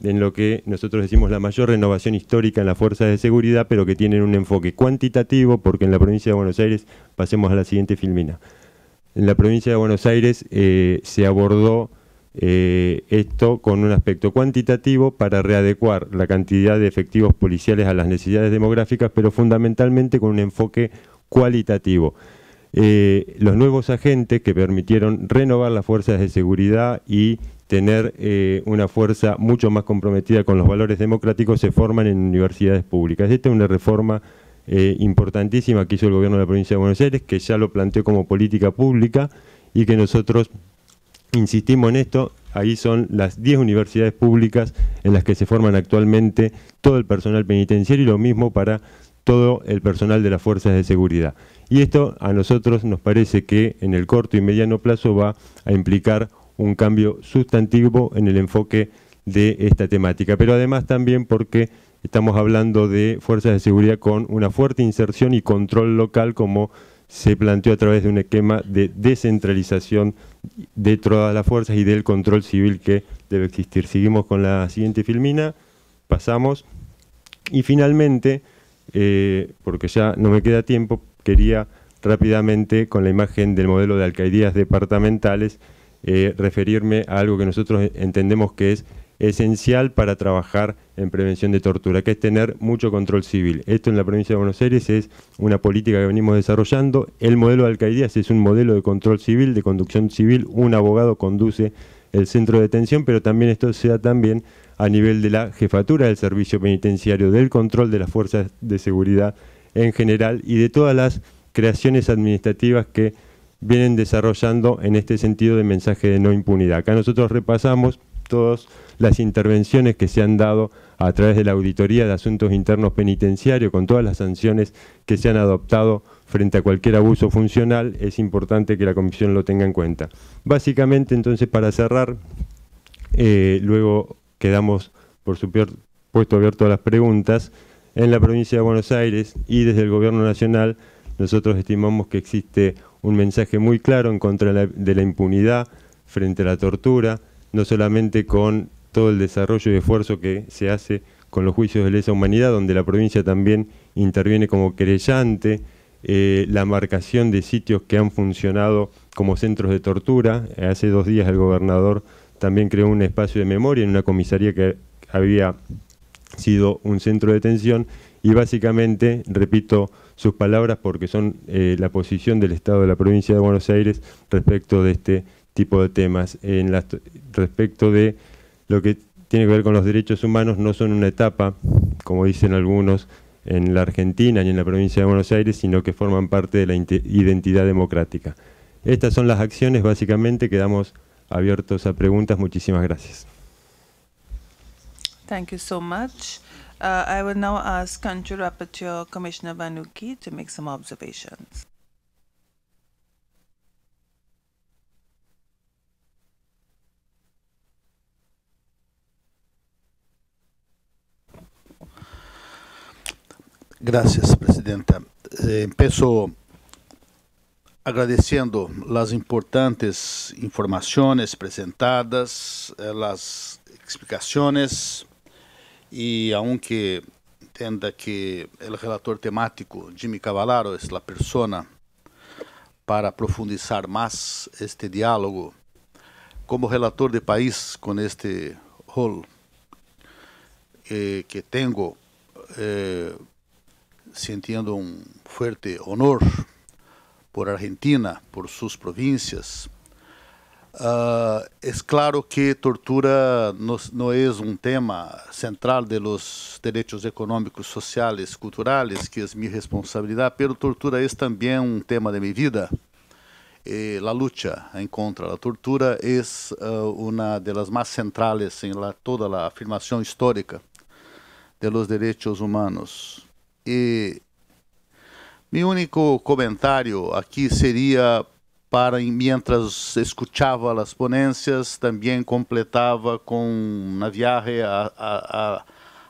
Speaker 8: en lo que nosotros decimos la mayor renovación histórica en las fuerzas de seguridad, pero que tienen un enfoque cuantitativo, porque en la provincia de Buenos Aires, pasemos a la siguiente filmina, en la provincia de Buenos Aires se abordó eh, esto con un aspecto cuantitativo para readecuar la cantidad de efectivos policiales a las necesidades demográficas, pero fundamentalmente con un enfoque cualitativo. Eh, los nuevos agentes que permitieron renovar las fuerzas de seguridad y tener eh, una fuerza mucho más comprometida con los valores democráticos se forman en universidades públicas. Esta es una reforma importantísima que hizo el gobierno de la provincia de Buenos Aires, que ya lo planteó como política pública y que nosotros insistimos en esto, ahí son las 10 universidades públicas en las que se forman actualmente todo el personal penitenciario y lo mismo para todo el personal de las fuerzas de seguridad. Y esto a nosotros nos parece que en el corto y mediano plazo va a implicar un cambio sustantivo en el enfoque de esta temática, pero además también porque estamos hablando de fuerzas de seguridad con una fuerte inserción y control local como se planteó a través de un esquema de descentralización de todas las fuerzas y del control civil que debe existir. Seguimos con la siguiente filmina, pasamos. Y finalmente, eh, porque ya no me queda tiempo, quería rápidamente, con la imagen del modelo de alcaldías departamentales, eh, referirme a algo que nosotros entendemos que es esencial para trabajar en prevención de tortura, que es tener mucho control civil. Esto en la provincia de Buenos Aires es una política que venimos desarrollando. El modelo de alcaldías es un modelo de control civil, de conducción civil. Un abogado conduce el centro de detención, pero también esto se da también a nivel de la jefatura del servicio penitenciario, del control de las fuerzas de seguridad en general y de todas las creaciones administrativas que vienen desarrollando en este sentido de mensaje de no impunidad. Acá nosotros repasamos todas las intervenciones que se han dado a través de la Auditoría de Asuntos Internos Penitenciarios, con todas las sanciones que se han adoptado frente a cualquier abuso funcional, es importante que la Comisión lo tenga en cuenta. Básicamente, entonces, para cerrar, eh, luego quedamos, por supuesto, abierto a las preguntas. En la provincia de Buenos Aires y desde el Gobierno Nacional, nosotros estimamos que existe un mensaje muy claro en contra de la impunidad frente a la tortura, no solamente con todo el desarrollo y esfuerzo que se hace con los juicios de lesa humanidad, donde la provincia también interviene como querellante, eh, la marcación de sitios que han funcionado como centros de tortura. Hace dos días el gobernador también creó un espacio de memoria en una comisaría que había sido un centro de detención y básicamente, repito sus palabras porque son eh, la posición del Estado de la provincia de Buenos Aires respecto de este tipo de temas. Respecto de lo que tiene que ver con los derechos humanos, no son una etapa, como dicen algunos, en la Argentina ni en la provincia de Buenos Aires, sino que forman parte de la identidad democrática. Estas son las acciones, básicamente, quedamos abiertos a preguntas. Muchísimas gracias.
Speaker 1: Thank you so much. Uh, I will now ask Country Rapporteur Commissioner Vanuki to make some observations.
Speaker 9: Gracias, Presidenta. Eh, empiezo agradeciendo las importantes informaciones presentadas, eh, las explicaciones y aunque entienda que el relator temático Jimmy Cavallaro es la persona para profundizar más este diálogo, como relator de país con este rol eh, que tengo, eh, sintiendo un fuerte honor por Argentina, por sus provincias, Uh, es claro que tortura no, es un tema central de los derechos económicos, sociales, culturales, que es mi responsabilidad, pero tortura es también un tema de mi vida. Eh, la lucha en contra la tortura es una de las más centrales en la, toda la afirmación histórica de los humanos. Y mi único comentario aquí sería para mientras escuchava as ponências, também completava com uma viagem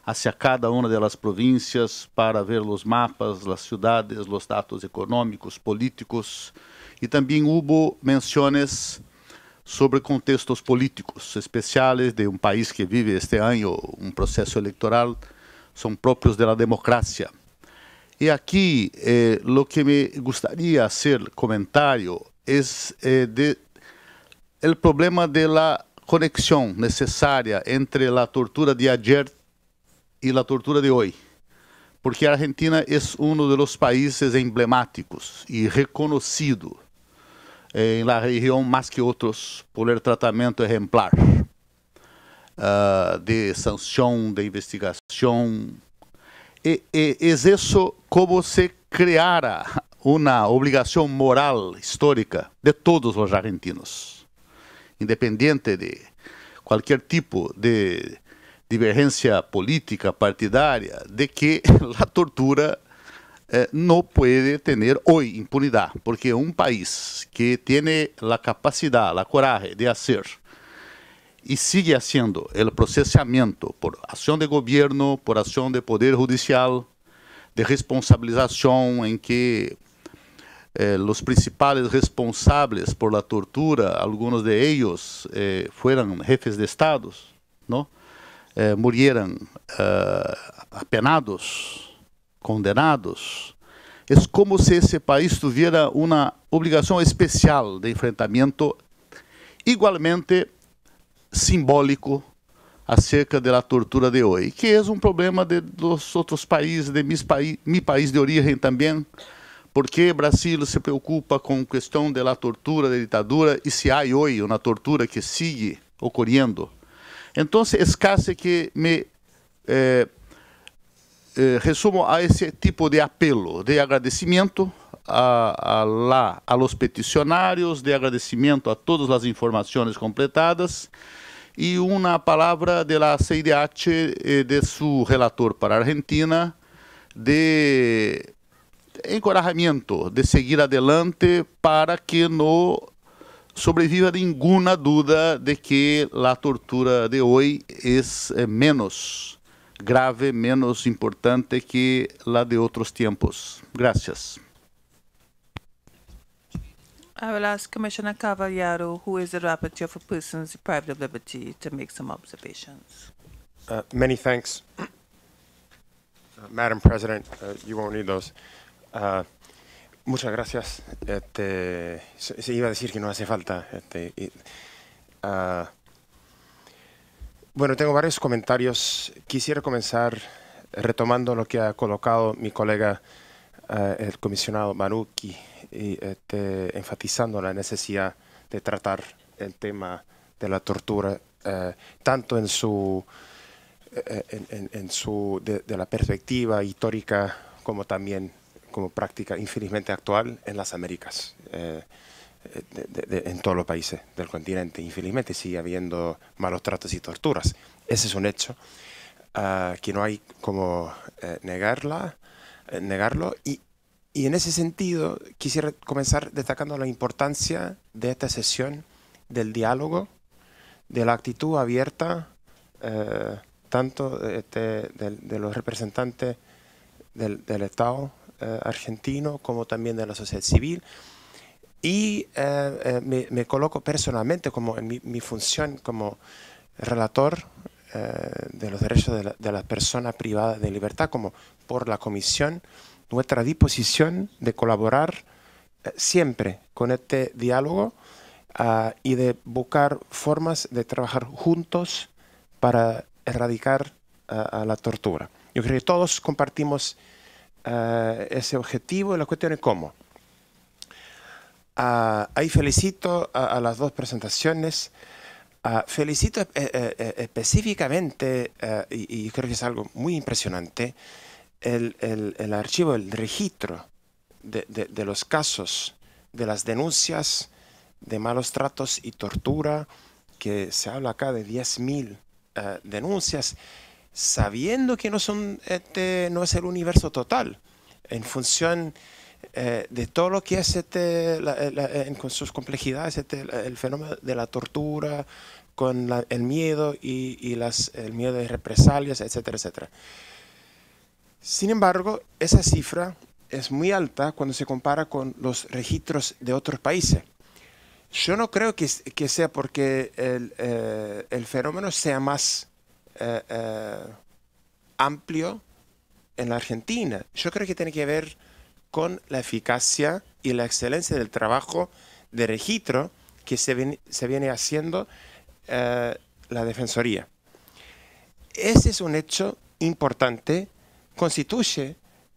Speaker 9: hacia cada uma das províncias para ver os mapas, as cidades, os dados econômicos, políticos, e também houve menções sobre contextos políticos especiais de um país que vive este ano um processo eleitoral, são próprios da democracia. E aqui, eh, o que me gostaria ser comentário es eh, de, el problema de la conexión necesaria entre la tortura de ayer y la tortura de hoy. Porque Argentina es uno de los países emblemáticos y reconocido eh, en la región que otros por el tratamiento ejemplar uh, de sanción, de investigación. Es como se creara uma obrigação moral histórica de todos os argentinos, independente de qualquer tipo de divergência política partidária, de que a tortura eh, não pode ter hoje impunidade, porque um país que tem a capacidade, a coragem de fazer e sigue haciendo o processamento por ação de governo, por ação de poder judicial, de responsabilização em que eh, los principales responsables por la tortura, algunos de ellos eh, fueran jefes de estados, ¿no? Eh, eh, apenados, condenados. Es como si ese país tuviera una obligación especial de enfrentamiento igualmente simbólico acerca de la tortura de hoy, que es un problema de los otros países, de mi país de origen también, porque Brasil se preocupa com a questão da tortura, da ditadura, e se há hoje uma tortura que sigue ocorrendo. Então, é caso que me eh, eh, resumo a esse tipo de apelo, de agradecimento a, a, lá, a los peticionários, de agradecimento a todas as informações completadas e uma palavra da CIDH eh, de seu relator para a Argentina de encorajamiento de seguir adelante para que no sobreviva ninguna duda de que la tortura de hoy es eh, menos grave, menos importante que la de otros tiempos. Gracias.
Speaker 1: I will ask Commissioner Cavallaro, who is the rapporteur for persons deprived of liberty, to make some observations.
Speaker 10: Uh, many thanks. Uh, Madam President, uh, you won't need those. Uh, muchas gracias. Este, se, iba a decir que no hace falta. Este, uh, bueno, tengo varios comentarios. Quisiera comenzar retomando lo que ha colocado mi colega, uh, el comisionado Manuki, y, este, enfatizando la necesidad de tratar el tema de la tortura, tanto en su, en, en, en su de, de la perspectiva histórica como también como práctica infelizmente actual en las Américas, eh, en todos los países del continente. Infelizmente sigue habiendo malos tratos y torturas. Ese es un hecho ah, que no hay como eh, negarla, eh, negarlo. Y, y en ese sentido quisiera comenzar destacando la importancia de esta sesión del diálogo, de la actitud abierta, tanto este, de, los representantes del, del Estado eh, argentino como también de la sociedad civil. Y eh, eh, me, coloco personalmente como en mi, función como relator de los derechos de de la, persona privada de libertad, como por la comisión, nuestra disposición de colaborar siempre con este diálogo ah, y de buscar formas de trabajar juntos para erradicar a la tortura. Yo creo que todos compartimos uh, ese objetivo y la cuestión es cómo. Ah, ahí felicito a, las dos presentaciones. Ah, felicito eh, eh, eh, específicamente, y, creo que es algo muy impresionante, el, el, archivo, el registro de, de, los casos, de las denuncias de malos tratos y tortura, que se habla acá de 10.000 denuncias, sabiendo que no, son, este, no es el universo total, en función eh, de todo lo que es este, con sus complejidades, este, el fenómeno de la tortura, con el miedo y, las, el miedo de represalias, etcétera, etcétera. Sin embargo, esa cifra es muy alta cuando se compara con los registros de otros países. Yo no creo que, que sea porque el, eh, el, fenómeno sea más eh, amplio en la Argentina. Yo creo que tiene que ver con la eficacia y la excelencia del trabajo de registro que se, viene, haciendo eh, la Defensoría. Ese es un hecho importante, constituye,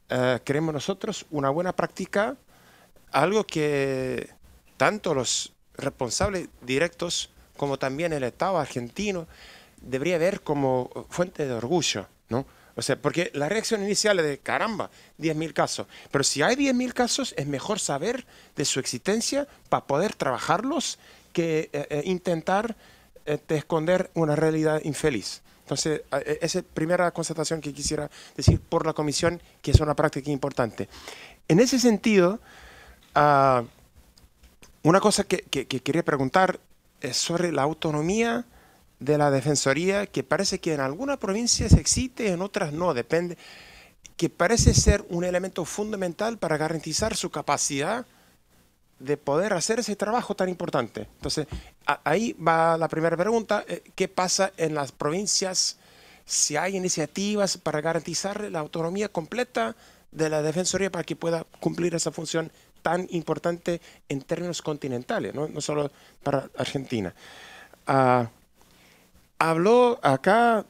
Speaker 10: eh, creemos nosotros, una buena práctica, algo que tanto los responsables directos como también el Estado argentino debería ver como fuente de orgullo, ¿no? O sea, porque la reacción inicial es de caramba, 10.000 casos. Pero si hay 10.000 casos, es mejor saber de su existencia para poder trabajarlos que eh, eh, intentar este, esconder una realidad infeliz. Entonces, e, esa es la primera constatación que quisiera decir por la comisión, que es una práctica importante. En ese sentido, ah, una cosa que, que, quería preguntar es sobre la autonomía de la Defensoría, que parece que en algunas provincias existe, en otras no, depende, que parece ser un elemento fundamental para garantizar su capacidad de poder hacer ese trabajo tan importante. Entonces, ahí va la primera pregunta, eh, ¿qué pasa en las provincias? Si hay iniciativas para garantizar la autonomía completa de la Defensoría para que pueda cumplir esa función tan importante en términos continentales, no, solo para Argentina. Ah, Habló acá,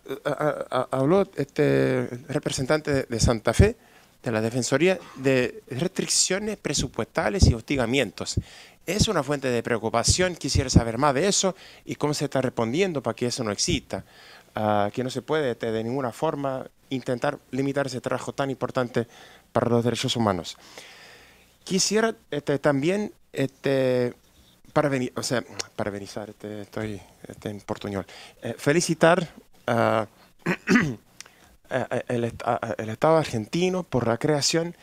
Speaker 10: habló este representante de Santa Fe, de la Defensoría, de restricciones presupuestales y hostigamientos. Es una fuente de preocupación, quisiera saber más de eso y cómo se está respondiendo para que eso no exista, uh, que no se puede este, de ninguna forma intentar limitar ese trabajo tan importante para los derechos humanos. Quisiera este, también este, para venir, o sea, este, estoy este, en portuñol, eh, felicitar el, Estado argentino por la creación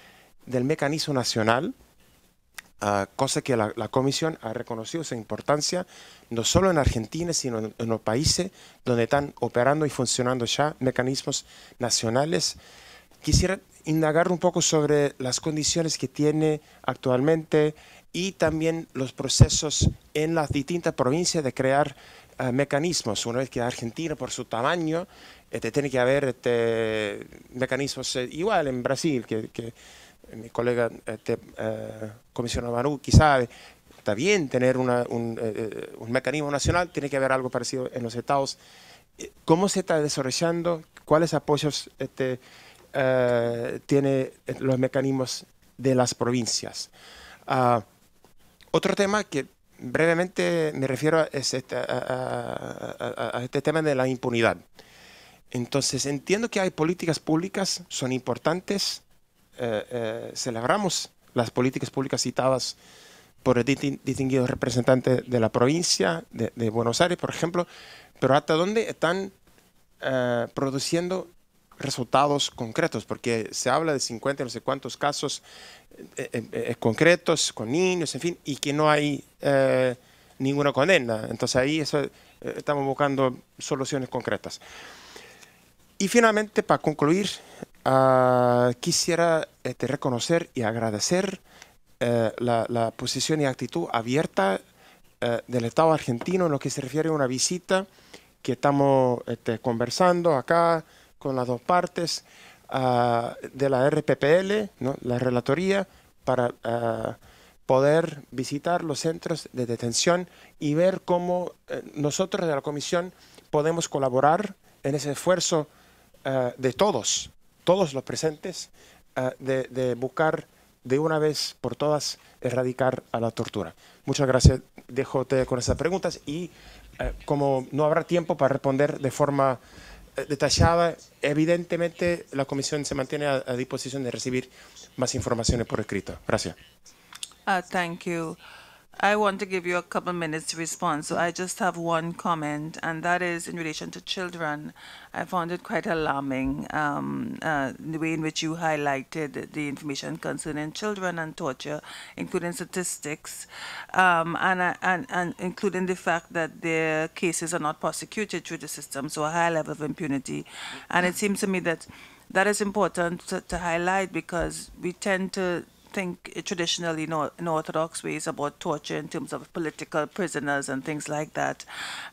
Speaker 10: del mecanismo nacional, cosa que la, Comisión ha reconocido su importancia, no solo en Argentina, sino en, en los países donde están operando y funcionando ya mecanismos nacionales. Quisiera indagar un poco sobre las condiciones que tiene actualmente y también los procesos en las distintas provincias de crear eh, mecanismos. Una vez que Argentina, por su tamaño, este, tiene que haber este, mecanismos eh, igual en Brasil, que, mi colega este, uh, comisionado Manu sabe, está bien tener un, un, mecanismo nacional, tiene que haber algo parecido en los estados. ¿Cómo se está desarrollando? ¿Cuáles apoyos este, tiene los mecanismos de las provincias? Ah, otro tema que brevemente me refiero a este, a, este, tema de la impunidad. Entonces, entiendo que hay políticas públicas, son importantes, eh, eh, celebramos las políticas públicas citadas por el distinguido representante de la provincia de, Buenos Aires, por ejemplo, pero hasta dónde están eh, produciendo resultados concretos, porque se habla de 50, no sé cuántos casos eh, eh, eh, concretos con niños, en fin, y que no hay ninguna condena. Entonces ahí eso, estamos buscando soluciones concretas. Y finalmente, para concluir, ah, quisiera este, reconocer y agradecer la, posición y actitud abierta del Estado argentino en lo que se refiere a una visita que estamos este, conversando acá con las dos partes ah, de la RPPL, la relatoría, para ah, poder visitar los centros de detención y ver cómo eh, nosotros de la comisión podemos colaborar en ese esfuerzo ah, de todos, todos los presentes, de, buscar de una vez por todas erradicar a la tortura? Muchas gracias. Dejo con esas preguntas y eh, como no habrá tiempo para responder de forma detallada, evidentemente la comisión se mantiene a, a, disposición de recibir más informaciones por escrito. Gracias.
Speaker 1: You. I want to give you a couple minutes to respond. So I just have one comment, and that is in relation to children. I found it quite alarming um, uh, the way in which you highlighted the information concerning children and torture, including statistics, um, and, uh, and, and including the fact that their cases are not prosecuted through the system, so a high level of impunity. And it seems to me that that is important to, to highlight because we tend to think traditionally in, Orthodox ways about torture in terms of political prisoners and things like that.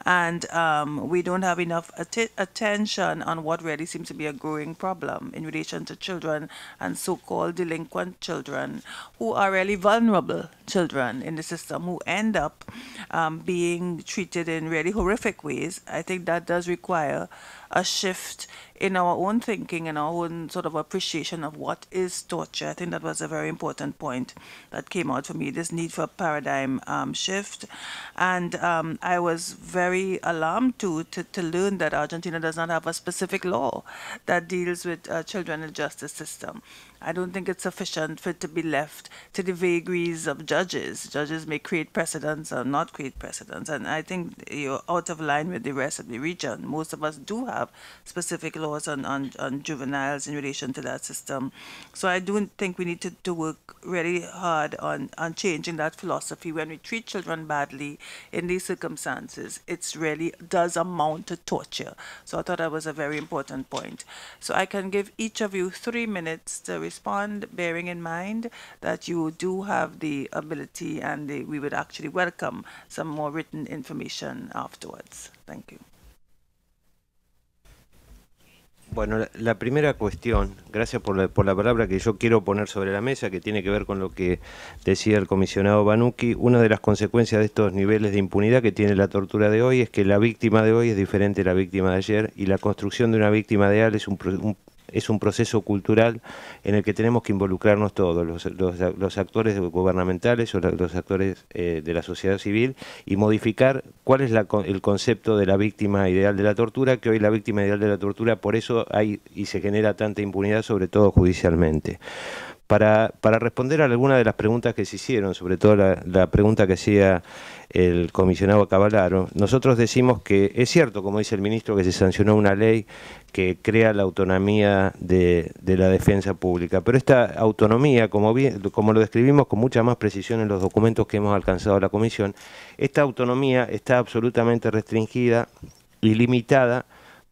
Speaker 1: And um, we don't have enough att attention on what really seems to be a growing problem in relation to children and so-called delinquent children who are really vulnerable children in the system who end up um, being treated in really horrific ways. I think that does require a shift in our own thinking and our own sort of appreciation of what is torture. I think that was a very important point that came out for me, this need for a paradigm um, shift. And um, I was very alarmed too to, to learn that Argentina does not have a specific law that deals with uh, children in the justice system. I don't think it's sufficient for it to be left to the vagaries of judges. Judges may create precedents or not create precedents, and I think you're out of line with the rest of the region. Most of us do have specific laws on, on, on juveniles in relation to that system. So I do think we need to, to work really hard on, on changing that philosophy. When we treat children badly in these circumstances, it really does amount to torture. So I thought that was a very important point. So I can give each of you three minutes to respond, bearing in mind that you do have the ability and the, we would actually welcome some more written information afterwards. Thank you.
Speaker 4: Bueno, la, primera cuestión, gracias por la, por la palabra que yo quiero poner sobre la mesa, que tiene que ver con lo que decía el comisionado Banuki. Una de las consecuencias de estos niveles de impunidad que tiene la tortura de hoy es que la víctima de hoy es diferente a la víctima de ayer y la construcción de una víctima ideal es un, un es un proceso cultural en el que tenemos que involucrarnos todos, los, actores gubernamentales o los actores eh, de la sociedad civil y modificar cuál es la, el concepto de la víctima ideal de la tortura, que hoy la víctima ideal de la tortura, por eso hay y se genera tanta impunidad, sobre todo judicialmente. Para, para, responder a algunas de las preguntas que se hicieron, sobre todo la, la pregunta que hacía el comisionado Cavalaro, nosotros decimos que es cierto, como dice el ministro, que se sancionó una ley que crea la autonomía de, de la defensa pública, pero esta autonomía, como, bien, como lo describimos con mucha más precisión en los documentos que hemos alcanzado a la comisión, esta autonomía está absolutamente restringida y limitada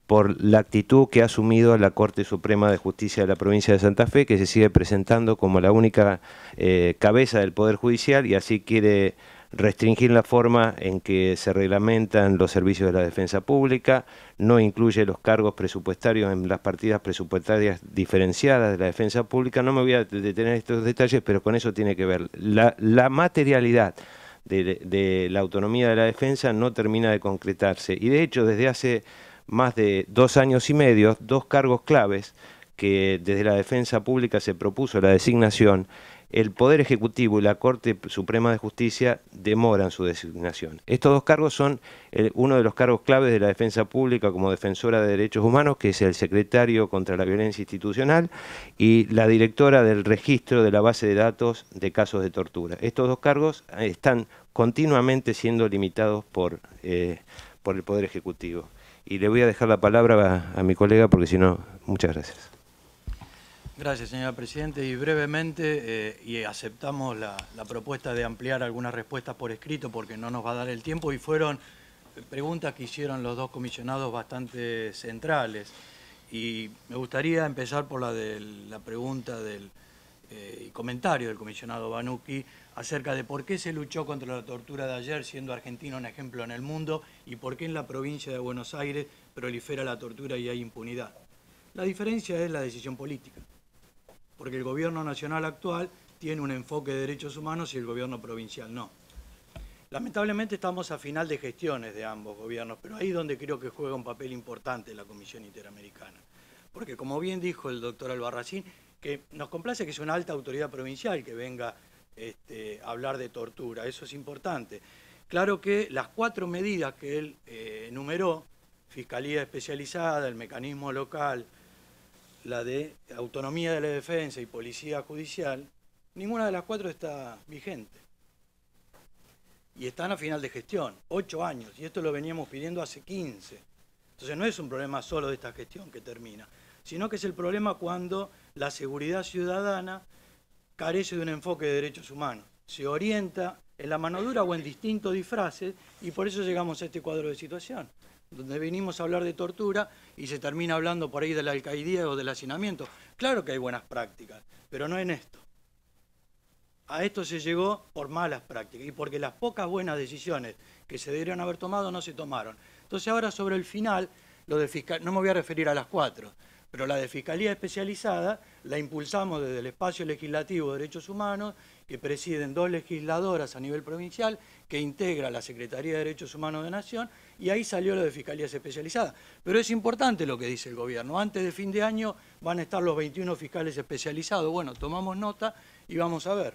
Speaker 4: por la actitud que ha asumido la Corte Suprema de Justicia de la provincia de Santa Fe, que se sigue presentando como la única eh, cabeza del Poder Judicial y así quiere restringir la forma en que se reglamentan los servicios de la defensa pública, no incluye los cargos presupuestarios en las partidas presupuestarias diferenciadas de la defensa pública. No me voy a detener estos detalles, pero con eso tiene que ver. La, materialidad de la autonomía de la defensa no termina de concretarse y de hecho desde hace más de dos años y medio, dos cargos claves que desde la defensa pública se propuso la designación, el Poder Ejecutivo y la Corte Suprema de Justicia demoran su designación. Estos dos cargos son uno de los cargos claves de la defensa pública como defensora de derechos humanos, que es el secretario contra la violencia institucional, y la directora del registro de la base de datos de casos de tortura. Estos dos cargos están continuamente siendo limitados por, eh, por el Poder Ejecutivo y le voy a dejar la palabra a, a mi colega porque si no, muchas gracias.
Speaker 3: Gracias, señora Presidente. Y brevemente, eh, y aceptamos la, propuesta de ampliar algunas respuestas por escrito porque no nos va a dar el tiempo y fueron preguntas que hicieron los dos comisionados bastante centrales. Y me gustaría empezar por la de la pregunta del eh, comentario del comisionado Banuki acerca de por qué se luchó contra la tortura de ayer, siendo Argentina un ejemplo en el mundo, y por qué en la provincia de Buenos Aires prolifera la tortura y hay impunidad. La diferencia es la decisión política, porque el gobierno nacional actual tiene un enfoque de derechos humanos y el gobierno provincial no. Lamentablemente estamos a final de gestiones de ambos gobiernos, pero ahí es donde creo que juega un papel importante la Comisión Interamericana. Porque como bien dijo el doctor Albarracín, que nos complace que sea una alta autoridad provincial que venga este, a hablar de tortura, eso es importante. Claro que las cuatro medidas que él eh, enumeró, Fiscalía Especializada, el mecanismo local, la de autonomía de la defensa y policía judicial, ninguna de las cuatro está vigente. Y están a final de gestión, ocho años, y esto lo veníamos pidiendo hace 15. Entonces no es un problema solo de esta gestión que termina, sino que es el problema cuando la seguridad ciudadana carece de un enfoque de derechos humanos. Se orienta en la mano dura o en distintos disfraces y por eso llegamos a este cuadro de situación, donde venimos a hablar de tortura y se termina hablando por ahí de la alcaidía o del hacinamiento. Claro que hay buenas prácticas, pero no en esto. A esto se llegó por malas prácticas y porque las pocas buenas decisiones que se deberían haber tomado no se tomaron. Entonces ahora sobre el final, lo de fiscal, no me voy a referir a las cuatro, pero la de Fiscalía Especializada la impulsamos desde el espacio legislativo de Derechos Humanos, que presiden dos legisladoras a nivel provincial, que integra la Secretaría de Derechos Humanos de Nación, y ahí salió lo de Fiscalías Especializadas. Pero es importante lo que dice el gobierno. Antes de fin de año van a estar los 21 fiscales especializados. Bueno, tomamos nota y vamos a ver.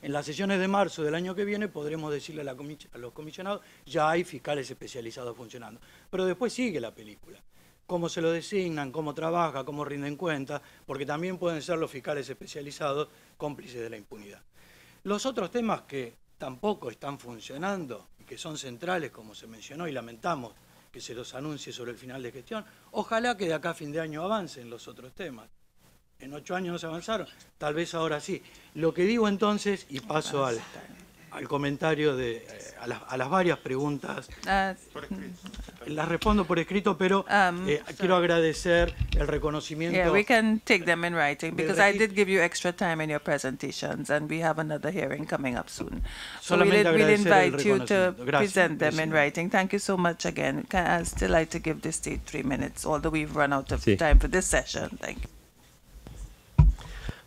Speaker 3: En las sesiones de marzo del año que viene podremos decirle a, los comisionados, ya hay fiscales especializados funcionando. Pero después sigue la película cómo se lo designan, cómo trabaja, cómo rinden cuenta, porque también pueden ser los fiscales especializados cómplices de la impunidad. Los otros temas que tampoco están funcionando y que son centrales, como se mencionó, y lamentamos que se los anuncie sobre el final de gestión, ojalá que de acá a fin de año avancen los otros temas. En ocho años no se avanzaron, tal vez ahora sí. Lo que digo entonces, y paso al, al comentario de eh, a, las, a, las, varias preguntas. Uh, las respondo por escrito, pero um, eh, quiero agradecer el reconocimiento.
Speaker 1: Yeah, we can take them in writing because I did give you extra time in your presentations and we have another hearing coming up soon. So we'll, we'll invite you to Gracias, present them in writing. Thank you so much again. I still like to give the state three minutes, although we've run out of sí. time for this session. Thank you.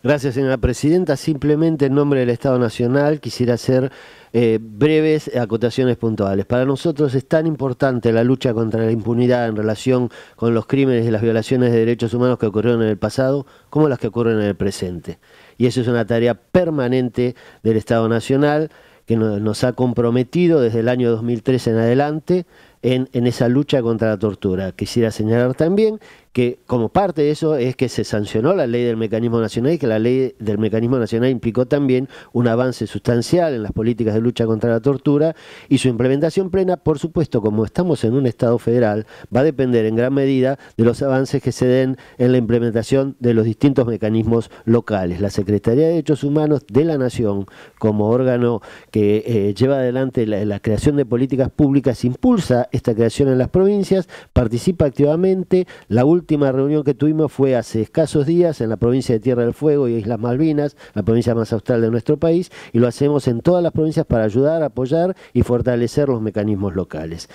Speaker 6: Gracias, señora presidenta. Simplemente en nombre del Estado Nacional quisiera hacer eh, breves acotaciones puntuales. Para nosotros es tan importante la lucha contra la impunidad en relación con los crímenes y las violaciones de derechos humanos que ocurrieron en el pasado como las que ocurren en el presente. Y eso es una tarea permanente del Estado Nacional que nos ha comprometido desde el año 2003 en adelante en, en, esa lucha contra la tortura. Quisiera señalar también que como parte de eso es que se sancionó la ley del mecanismo nacional y que la ley del mecanismo nacional implicó también un avance sustancial en las políticas de lucha contra la tortura y su implementación plena, por supuesto, como estamos en un Estado federal, va a depender en gran medida de los avances que se den en la implementación de los distintos mecanismos locales. La Secretaría de Derechos Humanos de la Nación, como órgano que eh, lleva adelante la, creación de políticas públicas, impulsa esta creación en las provincias, participa activamente, la última reunión que tuvimos fue hace escasos días en la provincia de Tierra del Fuego y Islas Malvinas, la provincia más austral de nuestro país, y lo hacemos en todas las provincias para ayudar, apoyar y fortalecer los mecanismos locales.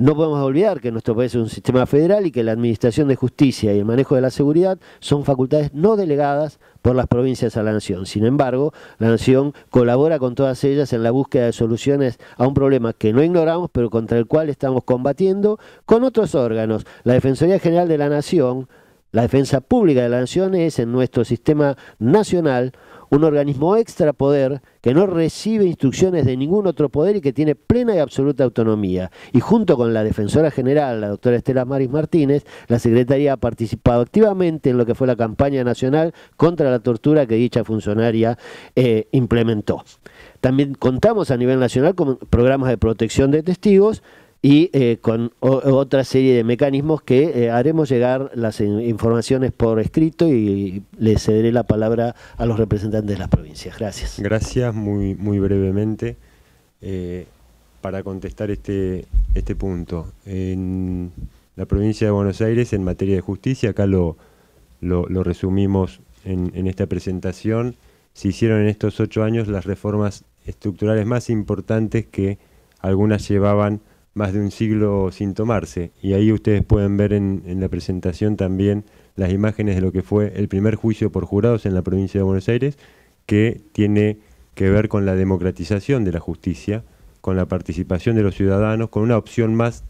Speaker 6: No podemos olvidar que nuestro país es un sistema federal y que la administración de justicia y el manejo de la seguridad son facultades no delegadas por las provincias a la nación. Sin embargo, la nación colabora con todas ellas en la búsqueda de soluciones a un problema que no ignoramos, pero contra el cual estamos combatiendo con otros órganos. La Defensoría General de la Nación, la defensa pública de la nación es en nuestro sistema nacional un organismo extra poder que no recibe instrucciones de ningún otro poder y que tiene plena y absoluta autonomía. Y junto con la defensora general, la doctora Estela Maris Martínez, la Secretaría ha participado activamente en lo que fue la campaña nacional contra la tortura que dicha funcionaria eh, implementó. También contamos a nivel nacional con programas de protección de testigos, y eh, con otra serie de mecanismos que eh, haremos llegar las informaciones por escrito y le cederé la palabra a los representantes de las provincias. Gracias.
Speaker 8: Gracias, muy, muy brevemente. Eh, para contestar este, este punto. En la provincia de Buenos Aires, en materia de justicia, acá lo, lo, resumimos en, en esta presentación, se hicieron en estos ocho años las reformas estructurales más importantes que algunas llevaban más de un siglo sin tomarse. Y ahí ustedes pueden ver en, la presentación también las imágenes de lo que fue el primer juicio por jurados en la provincia de Buenos Aires, que tiene que ver con la democratización de la justicia, con la participación de los ciudadanos, con una opción más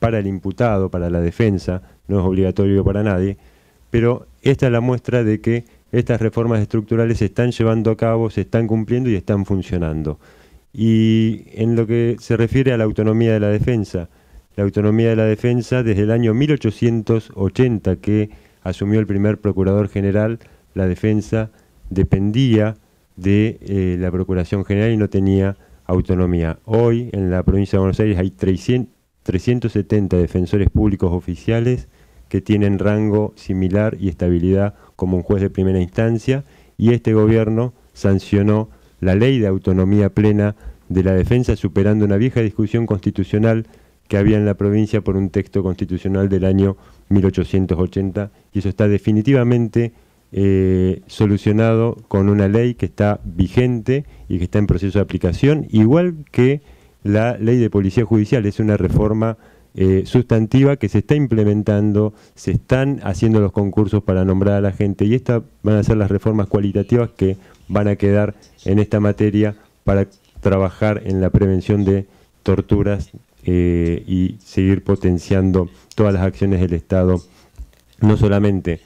Speaker 8: para el imputado, para la defensa, no es obligatorio para nadie, pero esta es la muestra de que estas reformas estructurales se están llevando a cabo, se están cumpliendo y están funcionando. Y en lo que se refiere a la autonomía de la defensa, la autonomía de la defensa desde el año 1880 que asumió el primer procurador general, la defensa dependía de eh, la Procuración General y no tenía autonomía. Hoy en la provincia de Buenos Aires hay 300, 370 defensores públicos oficiales que tienen rango similar y estabilidad como un juez de primera instancia y este gobierno sancionó la ley de autonomía plena de la defensa superando una vieja discusión constitucional que había en la provincia por un texto constitucional del año 1880 y eso está definitivamente eh, solucionado con una ley que está vigente y que está en proceso de aplicación, igual que la ley de policía judicial, es una reforma eh, sustantiva que se está implementando, se están haciendo los concursos para nombrar a la gente y estas van a ser las reformas cualitativas que van a quedar en esta materia para trabajar en la prevención de torturas eh, y seguir potenciando todas las acciones del Estado, no solamente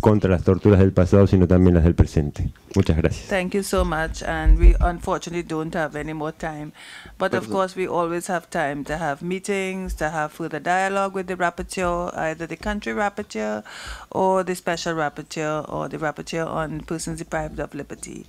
Speaker 8: contra las torturas del pasado, sino también las del presente. Muchas gracias.
Speaker 1: Thank you so much, and we unfortunately don't have any more time. But of course, we always have time to have meetings, to have further dialogue with the rapporteur, either the country rapporteur or the special rapporteur or the rapporteur on persons deprived of liberty.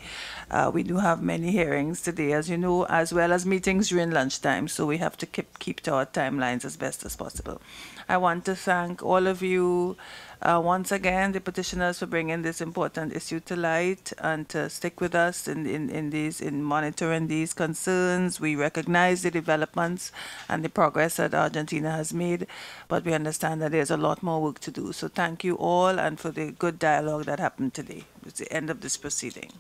Speaker 1: Uh, we do have many hearings today, as you know, as well as meetings during lunchtime, so we have to keep, keep to our timelines as best as possible. I want to thank all of you uh, once again, the petitioners for bringing this important issue to light and to stick with us in, in, in these in monitoring these concerns. We recognize the developments and the progress that Argentina has made, but we understand that there's a lot more work to do. So thank you all and for the good dialogue that happened today. It's the end of this proceeding.